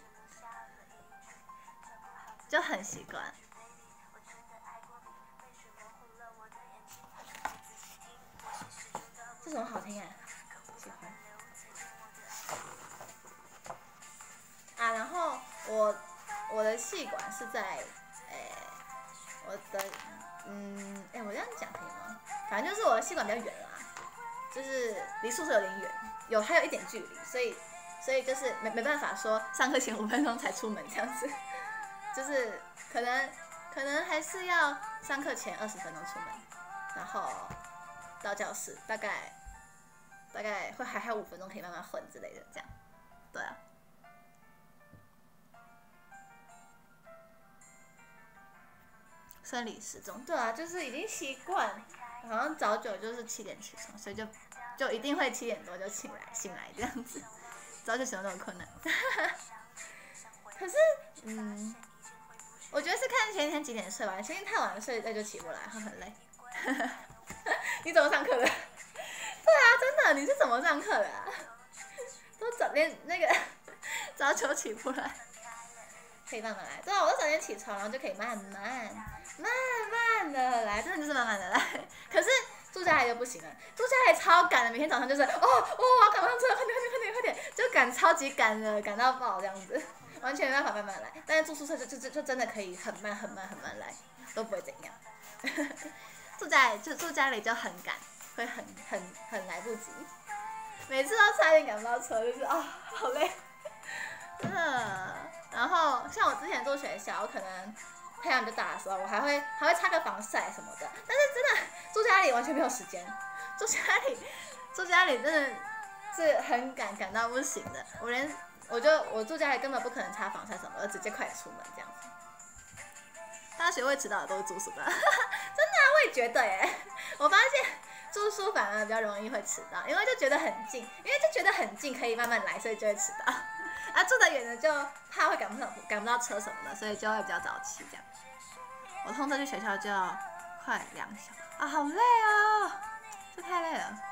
就很习惯。这首好听哎，喜欢。啊，然后我我的气管是在，诶，我的，嗯，哎，我这样讲可以吗？反正就是我的气管比较远啦，就是离宿舍有点远，有还有一点距离，所以。所以就是没没办法说上课前五分钟才出门这样子，就是可能可能还是要上课前二十分钟出门，然后到教室大概大概会还还有五分钟可以慢慢混之类的这样，对啊。生理时钟，对啊，就是已经习惯，好像早九就是七点起床，所以就就一定会七点多就醒来醒来这样子。早就想到这么困难，可是，嗯，我觉得是看前一天几点睡吧。前一天太晚了睡，那就起不来，会很累。你怎么上课的？对啊，真的，你是怎么上课的？都早连那个早九起不来，可以慢慢来。对啊，我都早点起床，然后就可以慢慢、慢慢的来，真的就是慢慢的来。可是。住家里就不行了，住家里超赶的，每天早上就是哦哦，我要赶上车，快点快点快点快点，就赶超级赶的，赶到爆这样子，完全没办法慢慢来。但是住宿舍就就就就真的可以很慢很慢很慢来，都不会怎样。住在就住家里就很赶，会很很很来不及，每次都差点赶不到车，就是啊好累，真的。然后像我之前住学校，我可能。太阳比较大的时候，我还会还会擦个防晒什么的。但是真的住家里完全没有时间，住家里住家里真的是很赶赶到不行的。我连我就我住家里根本不可能擦防晒什么，我，直接快点出门这样子。大家学会迟到的都是住宿的，真的啊，我也觉得耶。我发现住宿反而比较容易会迟到，因为就觉得很近，因为就觉得很近可以慢慢来，所以就会迟到。啊，住得远的就怕会赶不上赶不到车什么的，所以就会比较早起这样。我通车去学校就要快两小时啊，好累啊，这太累了。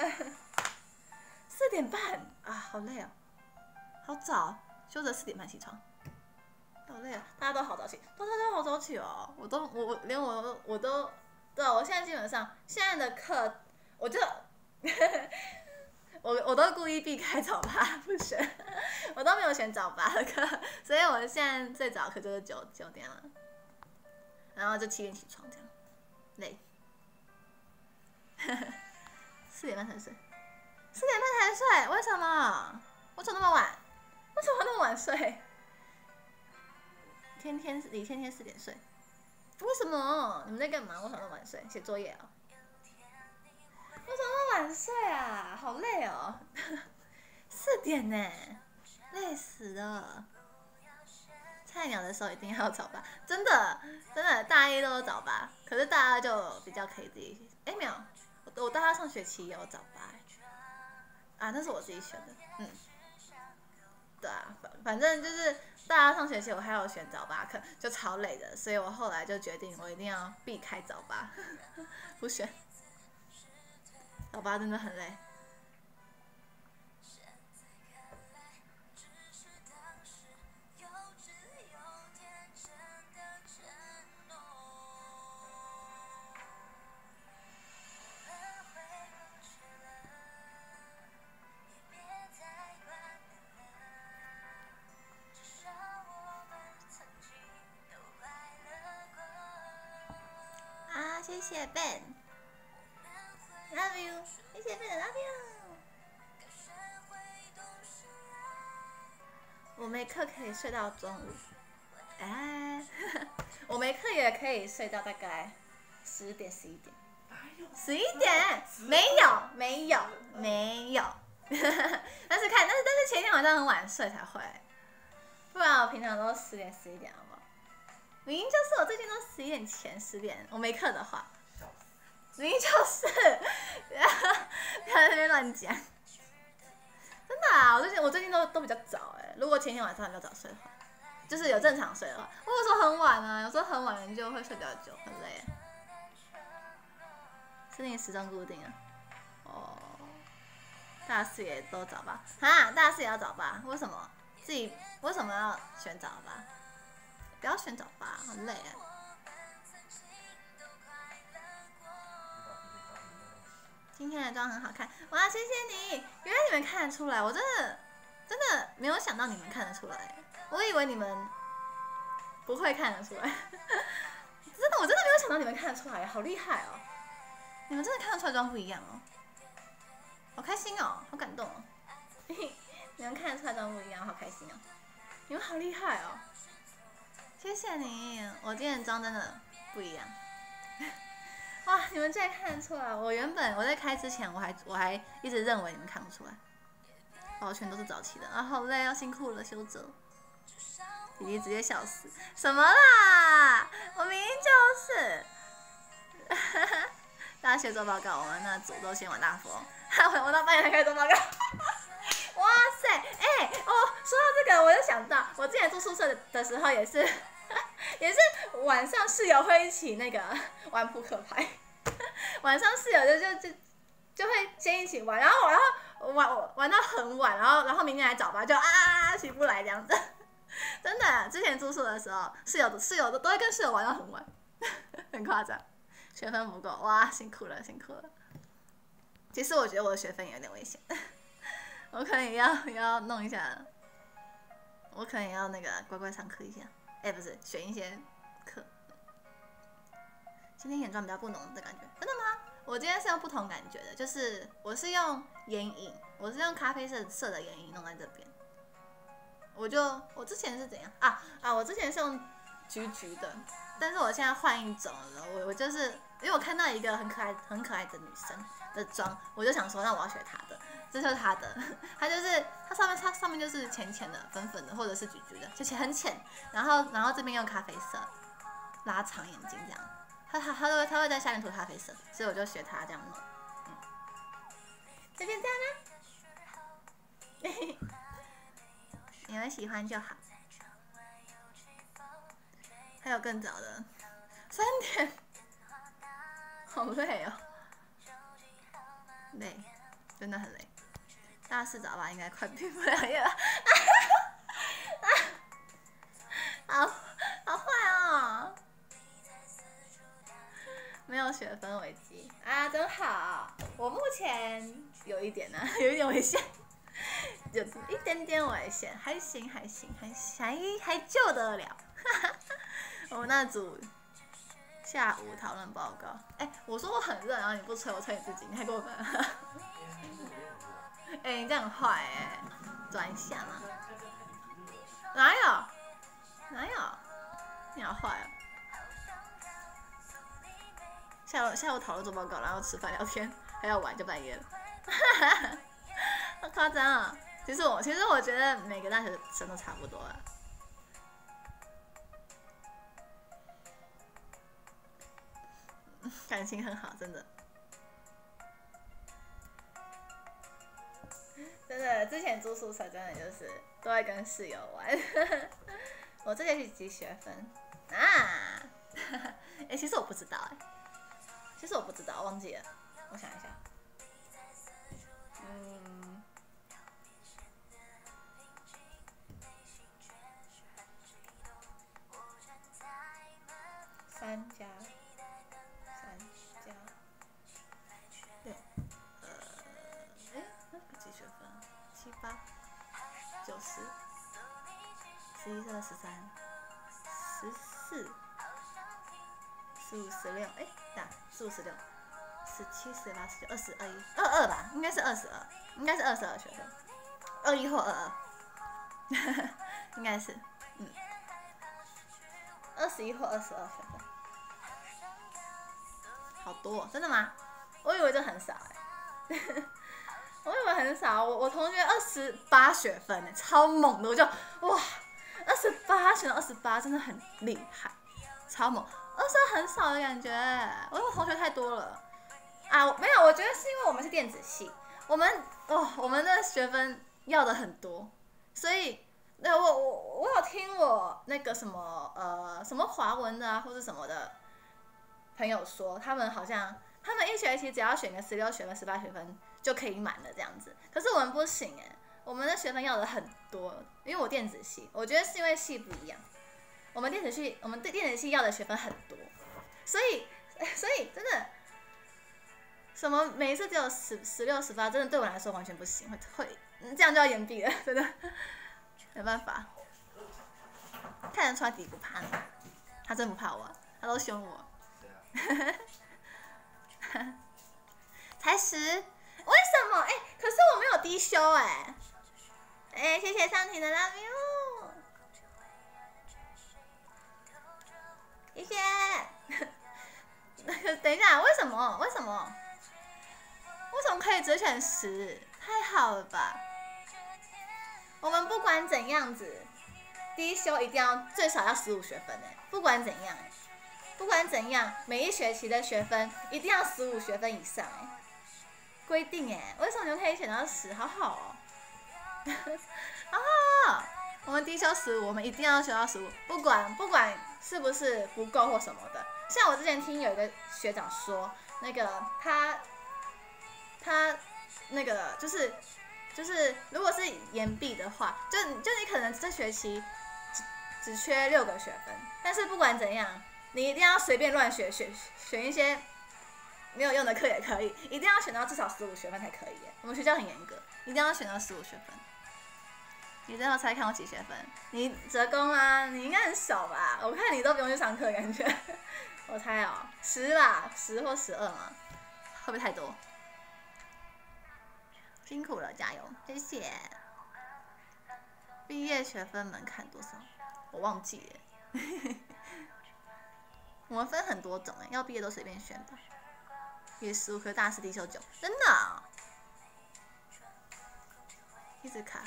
四点半啊，好累啊，好早，休着四点半起床，好累啊，大家都好早起，都都都好早起哦，我都我我连我我都，对，我现在基本上现在的课我就。我我都故意避开早八不选，我都没有选早八的课，所以我现在最早课就是九九点了，然后就七点起床这样，累。呵呵四点半才睡，四点半才睡，为什么？为什么那么晚？为什么那么晚睡？天天你天天四点睡，为什么？你们在干嘛？为什么那么晚睡？写作业啊、为什么那么晚睡啊？好累哦，四点呢，累死了。菜鸟的时候一定要早八，真的真的，大一都早八，可是大二就比较可以自己。哎，没有，我大二上学期也有早八，啊，那是我自己选的，嗯，对啊，反反正就是大二上学期我还有选早八课，就超累的，所以我后来就决定我一定要避开早八，不选。早八真的很累。谢谢 Ben，Love you，谢谢 Ben，Love you。我没课可以睡到中午，哎，我没课也可以睡到大概十点十一点，十一点？没有没有没有，但是看但是但是前一天晚上很晚睡才会，不然我平常都十点十一点好不好？明明就是我最近都十一点前十点，我没课的话，明明就是，不要在那边乱讲。真的啊，我最近我最近都都比较早哎。如果前天晚上比较早睡的话，就是有正常睡的话，我有时候很晚啊，有时候很晚就会睡比较久，很累。是你时钟固定啊？哦，大四也都早八啊？大四也要早八？为什么？自己为什么要选早八？不要选早八，很累啊。今天的妆很好看，哇，谢谢你！原来你们看得出来，我真的真的没有想到你们看得出来，我以为你们不会看得出来，真的，我真的没有想到你们看得出来，好厉害哦！你们真的看得出来妆不一样哦，好开心哦，好感动哦！嘿嘿，你们看得出来妆不一样，好开心哦！你们好厉害哦！谢谢你，我今天的妆真的不一样。哇，你们竟然看得出来！我原本我在开之前，我还我还一直认为你们看不出来，哦，全都是早期的啊，好累，要辛苦了，修哲。弟弟直接笑死，什么啦？我明明就是。大家写做报告，我们那组都先玩大富翁，我到半夜才开始做报告。哇塞，哎、哦，说到这个，我就想到，我之前住宿舍的时候也是，也是晚上室友会一起那个玩扑克牌，晚上室友就就就就会先一起玩，然后然后玩玩到很晚，然后然后明天来找吧，就啊起不来这样子，真的，之前住宿的时候，室友室友都都会跟室友玩到很晚，很夸张，学分不够，哇，辛苦了辛苦了。其实我觉得我的学分有点危险。我可能要要弄一下，我可能要那个乖乖上课一下，哎、不是选一些课。今天眼妆比较不浓的感觉，真的吗？我今天是用不同感觉的，就是我是用眼影，我是用咖啡色色的眼影弄在这边。我就我之前是怎样啊啊？我之前是用橘橘的，但是我现在换一种了，我我就是因为我看到一个很可爱很可爱的女生的妆，我就想说那我要学她的。这就是它的，它就是它上面它上面就是浅浅的、粉粉的，或者是橘橘的，就浅很浅。然后然后这边用咖啡色拉长眼睛这样，它它它会它会在下面涂咖啡色，所以我就学它这样弄。嗯，这边这样啦，你们喜欢就好。还有更早的，三点，好累哦，累，真的很累。大四早吧，应该快毕不了业了。好好坏哦，没有学分危机啊，真好。我目前有一点呢、有一点危险，有一点点危险，还行还行还还还救得了。我们那组下午讨论报告，哎、我说我很热，然后你不吹，我吹你自己，你还给我们，
哎，还是没有
哎、你这样坏哎、转一下嘛，哪有哪有，你好坏哦。下午下午讨论做报告，然后吃饭聊天，还要玩，就半夜了，哈 哈好夸张啊！其实我其实我觉得每个大学生都差不多啊。感情很好，真的。真的，之前住宿舍真的就是都会跟室友玩。我这学期几学分啊？哎、其实我不知道哎、其实我不知道，忘记了，我想一下。嗯，三加十，十一、十二、十三、十四、十五、十六，哎，呀，十五、十六、十七、十八、十九、二十、二一、二二吧，应该是二十二，应该是二十二学分，二一或二二，应该是，嗯，二十一或二十二学分，好多、哦，真的吗？我以为就很少哎、我以为很少，我我同学二十八学分呢，超猛的，我就哇，二十八选二十八，真的很厉害，超猛，二十二很少的感觉，我有同学太多了啊，没有，我觉得是因为我们是电子系，我们哦，我们的学分要的很多，所以。对我我我有听我那个什么呃什么华文的啊或者什么的朋友说，他们好像他们一学期只要选个十六学分、十八学分就可以满了这样子。可是我们不行哎，我们的学分要的很多，因为我电子系，我觉得是因为系不一样，我们电子系我们对电子系要的学分很多，所以所以真的什么每一次只有十十六、十八，真的对我来说完全不行，会会嗯这样就要延毕了，真的没办法。看得出来迪不怕你，他真不怕我，他都凶我。
对啊。
才十？为什么？哎、可是我没有低修哎、哎、谢谢上庭的 love you，谢谢。等一下，为什么？为什么？为什么可以只选十？太好了吧！我们不管怎样子，低修一定要最少要十五学分哎、不管怎样、不管怎样，每一学期的学分一定要十五学分以上哎、规定哎、为什么你们可以选到十？好好哦，好好哦。我们低修十五，我们一定要修到十五，不管不管是不是不够或什么的。像我之前听有一个学长说，那个他他那个就是就是如果是延毕的话，就就你可能这学期只只缺六个学分，但是不管怎样，你一定要随便乱选选选一些没有用的课也可以，一定要选到至少十五学分才可以。我们学校很严格，一定要选到十五学分。你最后猜看我几学分？你折工啊？你应该很少吧？我看你都不用去上课，感觉。我猜哦，十吧，十或十二嘛，会不会太多？辛苦了，加油，谢谢。毕业学分门槛多少？我忘记了。我们分很多种哎，要毕业都随便选吧。也十五科大四低修九，真的哦、一直卡。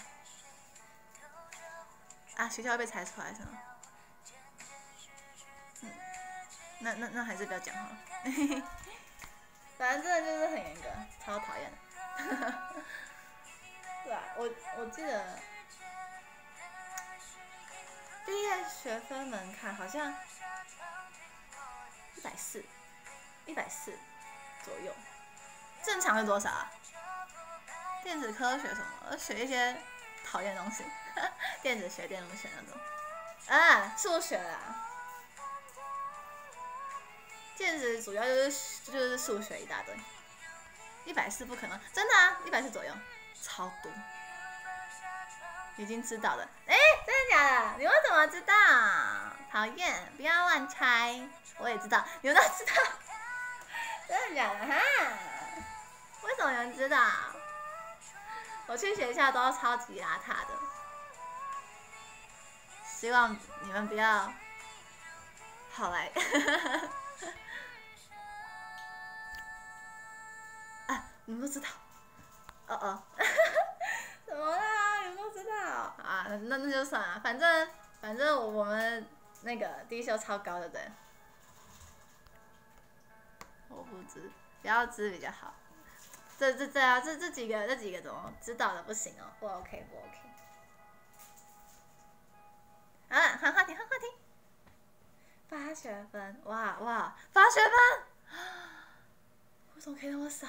啊，学校被裁出来是吗？嗯，那那那还是不要讲好了。反正真的就是很严格，超讨厌的。对啊，我我记得毕业学分门槛好像一百四，一百四左右。正常是多少啊？电子科学什么？学一些讨厌东西，电子学、电路学那种。啊，数学啊。电子主要就是就是数学一大堆。一百四不可能，真的啊，一百四左右，超多。已经知道了，哎，真的假的？你们怎么知道？讨厌，不要乱猜。我也知道，你们都知道，真的假的？哈？为什么有人知道？我去学校都超级邋遢的，希望你们不要好来。啊，你们都知道？哦哦，怎么啦？你们都知道？啊，那那就算了，反正反正我们那个低修超高的，对。我不知，不要知比较好。这这这啊，这这几个这几个怎么知道的不行哦，不 OK 不 OK。啊，换话题换话题。八学分，哇哇，八学分！为什么可以那么少？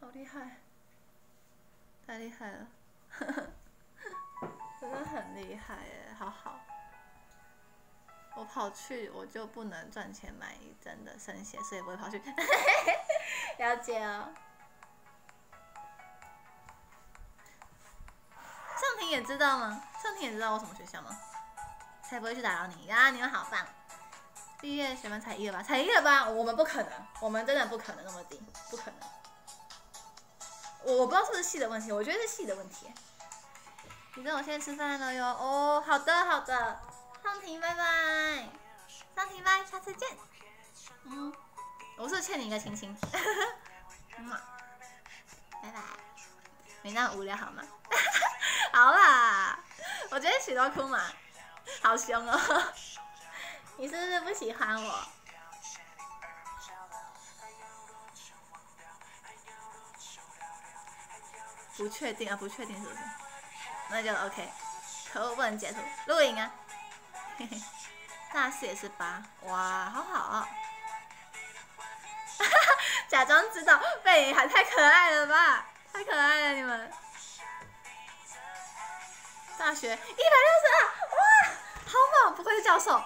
好厉害，太厉害了，真的很厉害耶，好好。我跑去，我就不能赚钱买一针的生血，所以不会跑去。了解哦。尚婷也知道吗？尚婷也知道我什么学校吗？才不会去打扰你呀！你们好棒。毕业学分才一二八，才一二八，我们不可能，我们真的不可能那么低，不可能。我我不知道是不是系的问题，我觉得是系的问题。你跟我先吃饭了哟。哦，好的好的。尚婷拜拜，尚婷拜，下次见。嗯，我是欠你一个亲亲。嗯嘛，拜拜。没那么无聊好吗？好啦，我觉得许多哭嘛，好凶哦。你是不是不喜欢我？不确定啊，不确定是不是？那就 OK。可恶，不能截图，录影啊。嘿嘿，大四也是八，哇，好好、哦。哈哈，假装知道，背影还太可爱了吧，太可爱了你们。大学一百六十二，哇，好猛！不愧是教授，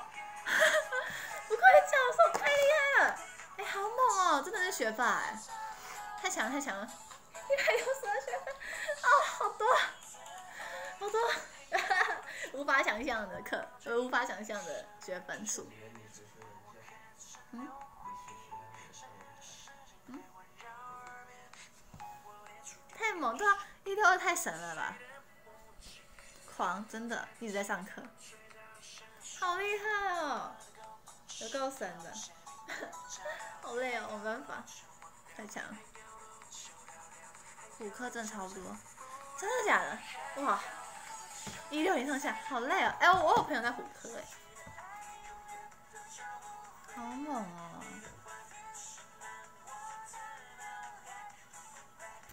不愧是教授，太厉害了！哎，好猛哦，真的是学霸哎，太强了太强了，一百六十二学分，哦，好多，好多，无法想象的课，呃，无法想象的学分数。嗯？嗯？太猛，对啊，一六二太神了吧！狂，真的一直在上课，好厉害哦，有够神的，好累哦，没办法，太强，五课真的超多，真的假的？哇，一六零上下，好累哦，哎，我有朋友在补课哎，好猛哦，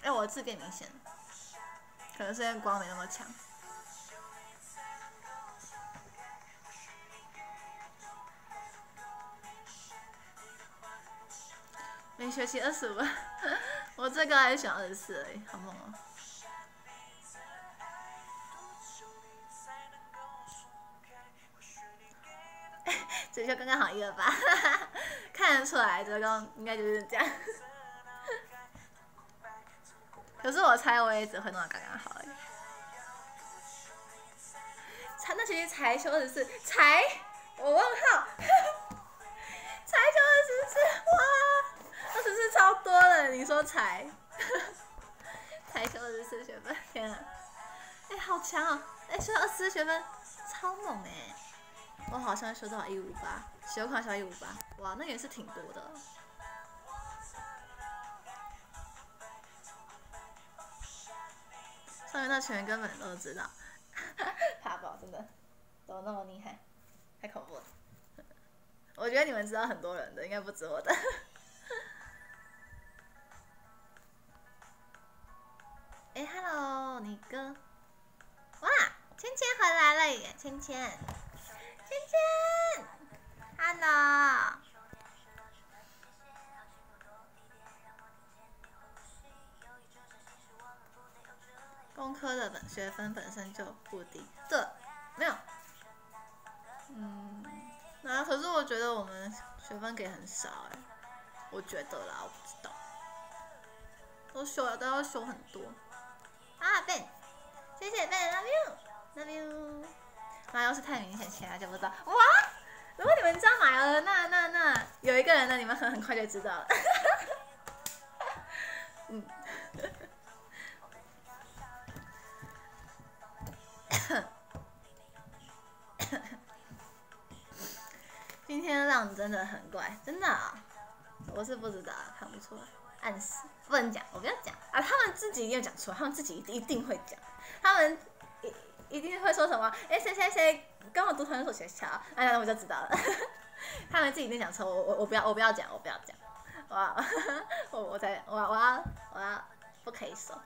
哎，我字变明显，可能是因为光没那么强。每学期二十五，我这个还选二十四而已，好猛哦！这就刚刚好一二八，看得出来，这个应该就是这样。可是我猜我也只会弄到刚刚好而已。才那学期才修二十四，才我问号，才修二十四，哇！二十四超多了，你说才？才修二十四学分，天啊！哎，好强哦！哎，修二十四学分，超猛哎！我好像收到一五八，学款修一五八，哇，那也是挺多的。上面那群人根本都知道，怕爆真的，怎么那么厉害？太恐怖了！我觉得你们知道很多人的，应该不止我的。哎，Hello，你哥，哇，芊芊回来了耶，芊芊，芊芊，Hello，工科的本学分本身就不低，对，没有，嗯，那可是我觉得我们学分给很少哎，我觉得啦，我不知道。都修了，都要修很多。啊，Ben，谢谢 Ben，love you，love you。马油是太明显，其他就不知道。哇，如果你们知道马油的，那那那有一个人呢，你们很很快就知道了。嗯。今天浪真的很怪，真的啊、我是不知道，看不出来，暗示不能讲，我不要讲啊，他们自己一定要讲出来，他们自己一定一定会讲，他们一定会说什么，哎、谁谁谁跟我读同一所学校，哎、那我就知道了，他们自己一定讲错，我我我不要我不要讲，我不要讲，我我我才我我要我要不可以说。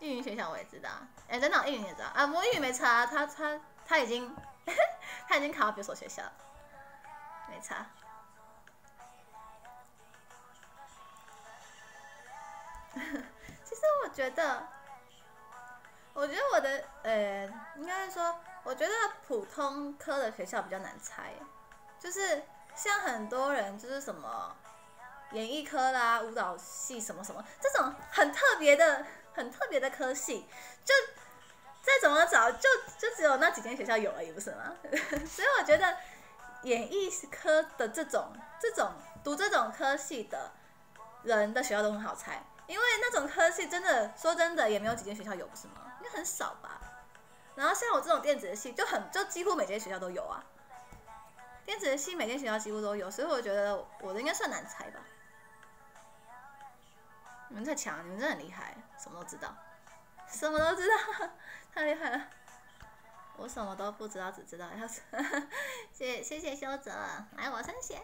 玉云学校我也知道，哎、真的，玉云也知道啊。魔玉没差，他他他已经 他已经考到别所学校了，没差。其实我觉得，我觉得我的呃，应该说，我觉得普通科的学校比较难猜，就是像很多人就是什么演艺科啦、舞蹈系什么什么这种很特别的、很特别的科系，就再怎么找，就就只有那几间学校有而已，不是吗？所以我觉得演艺科的这种这种读这种科系的人的学校都很好猜，因为那种科系真的说真的也没有几间学校有，不是吗？应该很少吧。然后像我这种电子的系，就很就几乎每间学校都有啊。电子的系每间学校几乎都有，所以我觉得我的应该算难猜吧。你们太强，你们真的很厉害，什么都知道，什么都知道，太厉害了。我什么都不知道，只知道要 是，谢谢谢修哲，来我生写。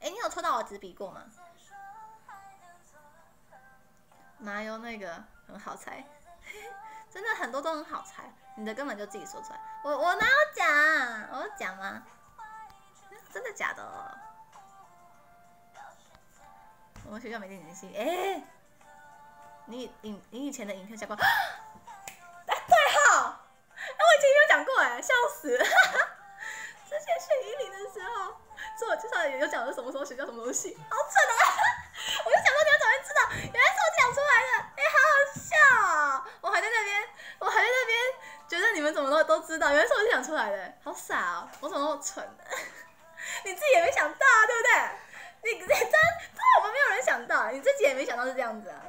哎，你有抽到我纸笔过吗？哪有那个很好猜？真的很多都很好猜，你的根本就自己说出来。我我哪有讲？我有讲吗？真的假的、哦？我们学校没电子系，哎、你影你以前的影片下过？哎，对哈，哎，我以前有讲过哎，笑死！之前学英语的时候，自我介绍也有讲的什么什么学校什么东西，好蠢啊！我就想说你们怎么会知道？原来是我讲出来的，哎、好好笑、哦！我还在那边，我还在那边觉得你们怎么都都知道，原来是我想出来的，好傻哦！我怎么那么蠢？你自己也没想到啊，对不对？你 你真真的我们没有人想到，你自己也没想到是这样子啊！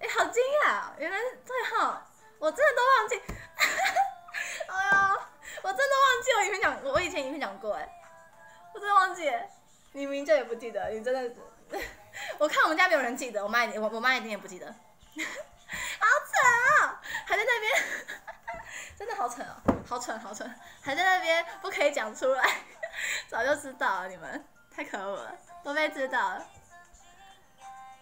哎、好惊讶、哦，原来是对哈，我真的都忘记，哎呦，我真的忘记我以前讲，我以前影片讲过哎，我真的忘记，你明明就也不记得，你真的，我看我们家没有人记得，我妈一我我妈一定也不记得，好啊，还在那边，真的好蠢哦，好蠢好蠢，还在那边不可以讲出来，早就知道了你们，太可恶了，都被知道了。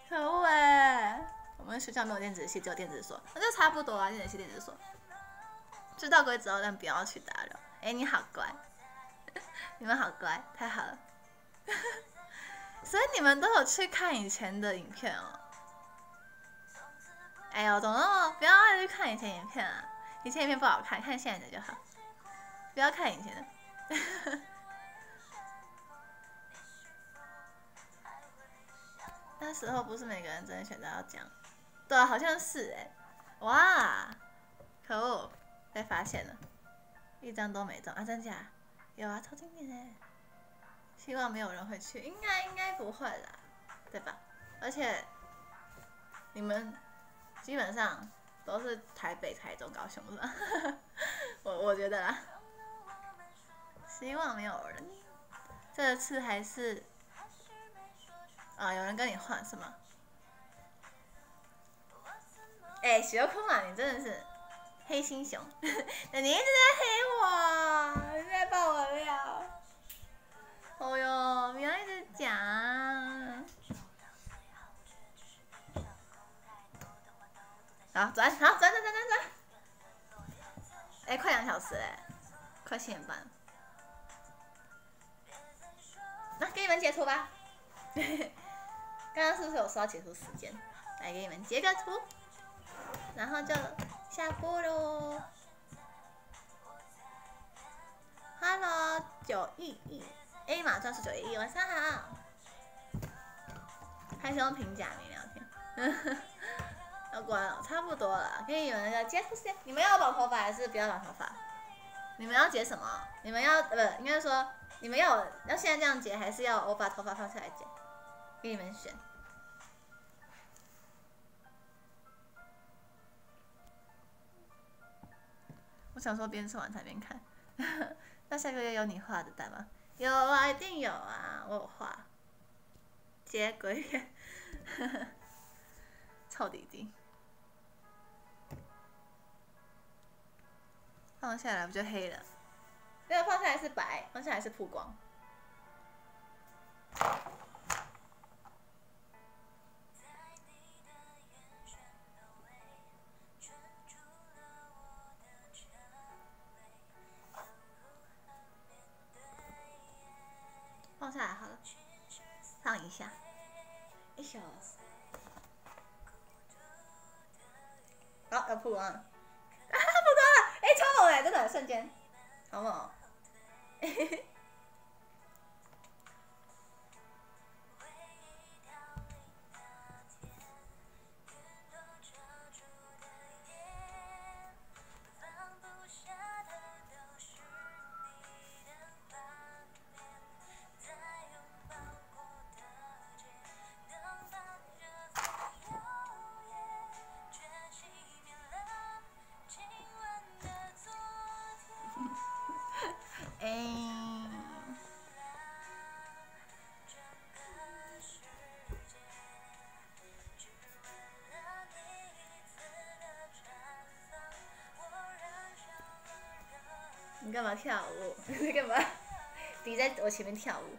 可恶哎！我们学校没有电子系，只有电子所，那就差不多啊。电子系、电子所，知道规则，但不要去打扰。哎、你好乖，你们好乖，太好了。所以你们都有去看以前的影片哦。哎呦，懂了不要爱去看以前影片啊？以前影片不好看，看现在的就好，不要看以前的。那时候不是每个人真的选择要讲，对啊，好像是哎、哇，可恶，被发现了，一张都没中啊，真假？有啊，超经典哎，希望没有人会去，应该应该不会啦，对吧？而且你们基本上都是台北、台中、高雄的，我我觉得啦，希望没有人，这次还是。啊，有人跟你换是吗？哎、许空啊，你真的是黑心熊，你一直在黑我，你在爆我料。哦哟，不要一直讲。好，转，好，转转转转转。哎、快两小时哎，快七点半。那、给你们截图吧。刚刚是不是有说要截图时间？来给你们截个图，然后就下播喽。Hello，九一一 A 马壮士九一一，晚上好。还是用平假名聊天？要关了，差不多了，可以有人要接？你们要绑头发还是不要绑头发？你们要剪什么？你们要呃，不应该说你们要要现在这样剪，还是要我把头发放下来剪？给你们选。我想说边吃晚餐边看。那下个月有你画的蛋吗？有啊，一定有啊，我有画。接鬼脸，臭弟弟。放下来不就黑了？没有放下来是白，放下来是曝光。
在你的眼神包围，圈住了我的沉泪，要如何面对？
放下来好了，放一下。一小。好，要曝光了。瞬间，好
不
好。前面跳舞，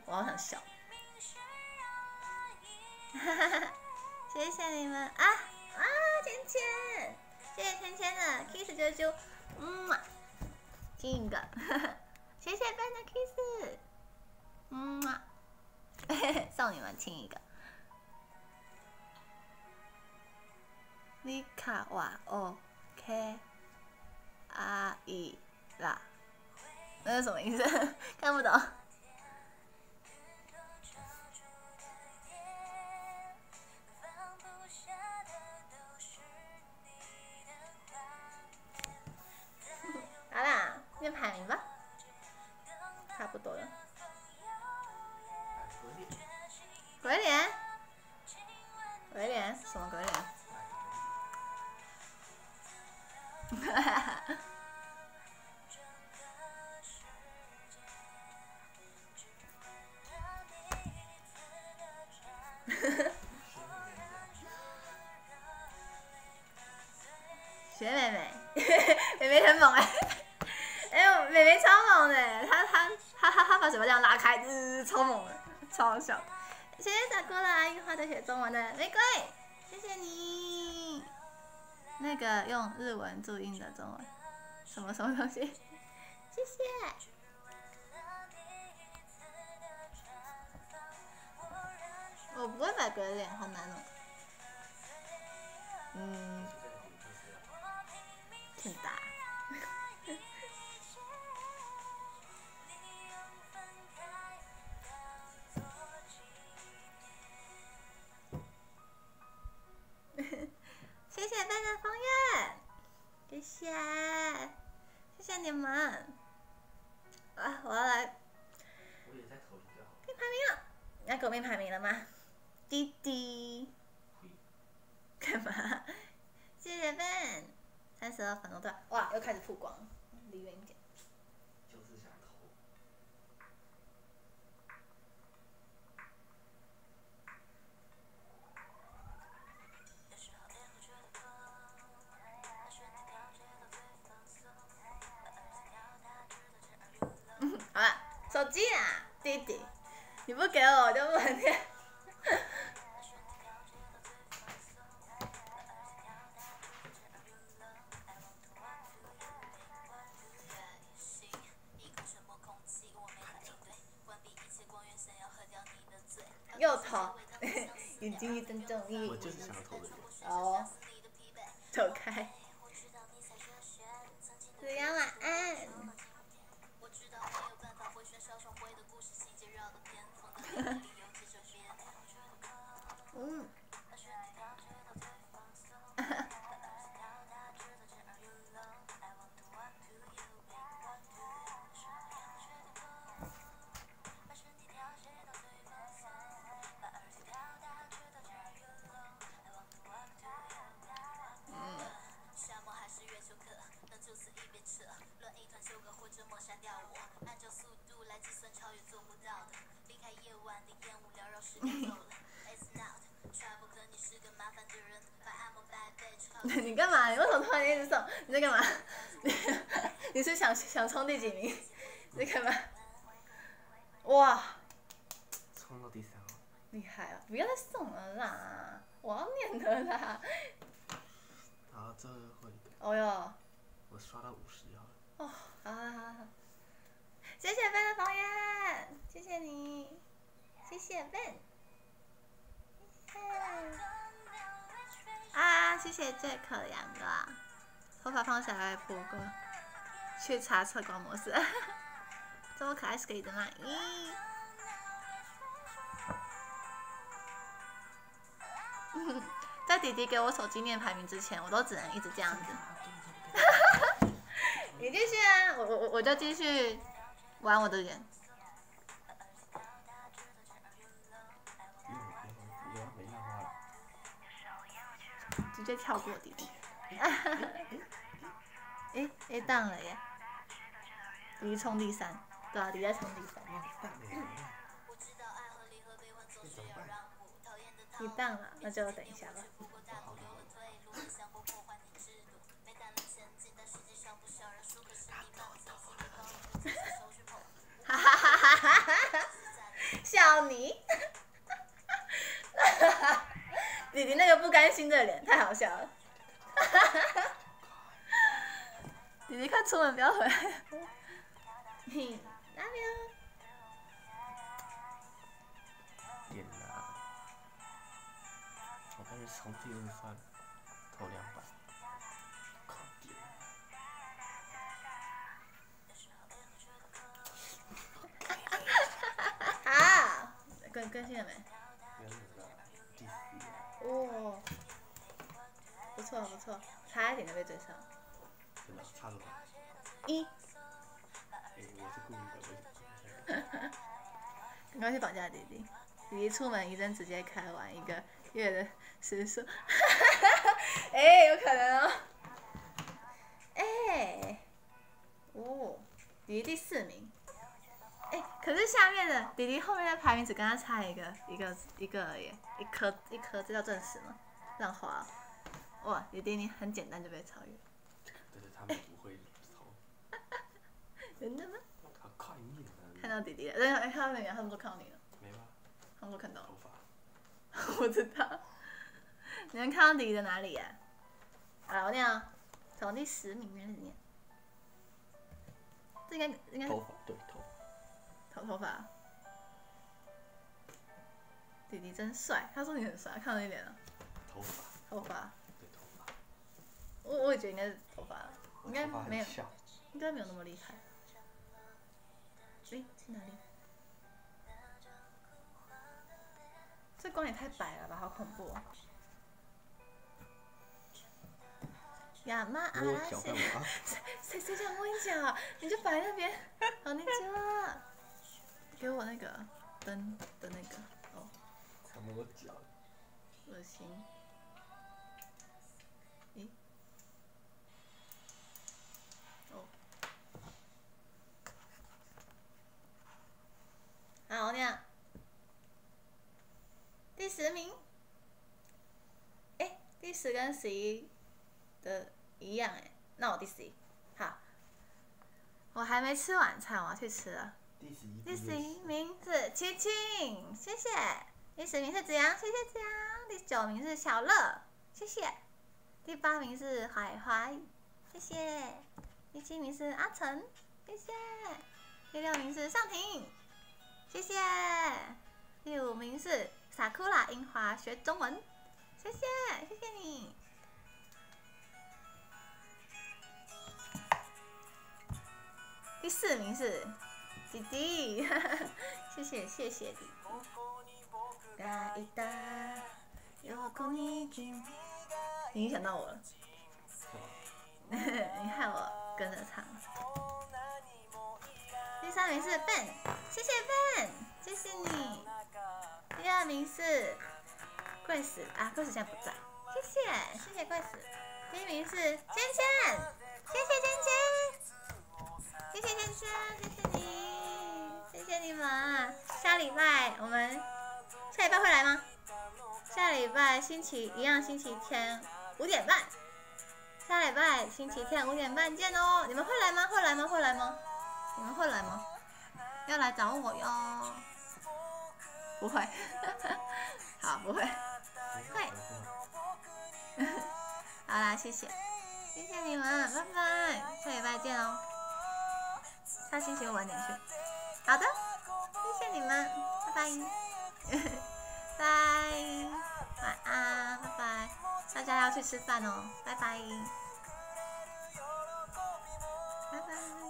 写中文的玫瑰，谢谢你。那个用日文注音的中文，什么什么东西？谢谢。我不会摆鬼脸，好难哦。嗯，挺大。谢谢，谢你们。啊，我要来
我也再投一个好了。
命排名了，那狗命排名了吗？滴滴，干嘛？谢谢 Ben，三十二分钟对，哇，又开始曝光，离远一点。手机啊，弟弟，你不给我我就不能念。又投，眼睛一瞪正义
我，就是想要投的人。
哦，走开。
把身体调节到最放松就此一论一团
或
者抹杀掉我按照速计算，超越做不到开夜晚的烟雾缭绕，时间够了。It's not trouble，可你是个麻烦的人，
你干嘛？你为什么突然间一直送？你在干嘛？你是想想冲第几名？你在干嘛？哇，
冲到第三了。
厉害啊！不要再送了啦，我要念的啦。
好，最后一个，
哦哟，
我刷到五十好了。
哦，好好好好，谢谢笨的房源，谢谢你，谢谢笨谢谢。啊，谢谢 Jack 两个啊，头发放下来播歌，去查测光模式，这么可爱是可以的吗？咦，在弟弟给我手机念排名之前，我都只能一直这样子。你继续啊，我我我我就继续玩我的脸。
因为我别忘没浪花了。
直接跳过弟弟。诶诶，当了耶！弟弟冲第三，对啊，弟弟在冲第三。你荡了，那就等一下吧。小尼，弟弟那个不甘心的脸太好笑了。弟弟快出门不要回来。你，love you。
点啦！我开始从第二算，投两百。
更更新了没？哦，不错不错，差一点就被追上。
真的差多少？
一，
哎，我是故意的，我是。
赶快去绑架弟弟。弟弟出门一阵直接开完一个月的时速，哎、有可能哦。哎、哦，弟弟第四名。哎、可是下面的弟弟后面的排名只跟他差一个一个一个而已，一颗一颗，这叫钻石吗？浪花哦、哇，弟弟你很简单就被超越，
但是他们不会超，
真的吗？
他快念
看。到弟弟了，对，看到你了，他们都看到你了，
没吧？
他们都看到了
头。发。
我知道。你能看到弟弟的哪里呀、啊？我念啊，从第十名开始念。这应该应该
头发对头发。
头头发。弟弟真帅，他说你很帅，看到你脸了。
头发
头发，
对头发。
我我也觉得应该是头发，应该没有。应该没有那么厉害。诶，去哪里？这光也太白了吧，好恐怖、哦。亚麻阿
我
拉西？谁谁想摸你脚？你就摆那边，好那个，给我那个灯的那个，哦，
看我脚。
恶心。咦？哦。好，我念。第十名。哎，第十跟十一的一样哎，那我第十一。好。我还没吃晚餐，我要去吃了。
第十一。
名是七庆，谢谢。第十名是子阳，谢谢子阳。第九名是小乐，谢谢。第八名是海怀，谢谢。第七名是阿成，谢谢。第六名是尚婷，谢谢。第五名是萨库拉樱花学中文，谢谢，谢谢你。第四名是弟弟，谢谢谢谢弟弟。哒一哒，横に君你影响到我了，你害我跟着唱。第三名是 Ben，谢谢 Ben，谢谢你。第二名是 Grace 啊，Grace 现在不在，谢谢谢谢 Grace。第一名是芊芊，谢谢芊芊。谢谢萱萱，谢谢，谢谢你们。下礼拜我们下礼拜会来吗？下礼拜星期一样，星期天五点半。下礼拜星期天五点半见哦！你们会来吗？会来吗？会来吗？你们会来吗？要来找我哟。不会，好，不会，会。好啦，谢谢，谢谢你们，拜拜，下礼拜见哦。下星期我晚点去。好的，谢谢你们，拜拜。拜 拜。晚安，拜拜。大家要去吃饭哦，拜拜。拜拜。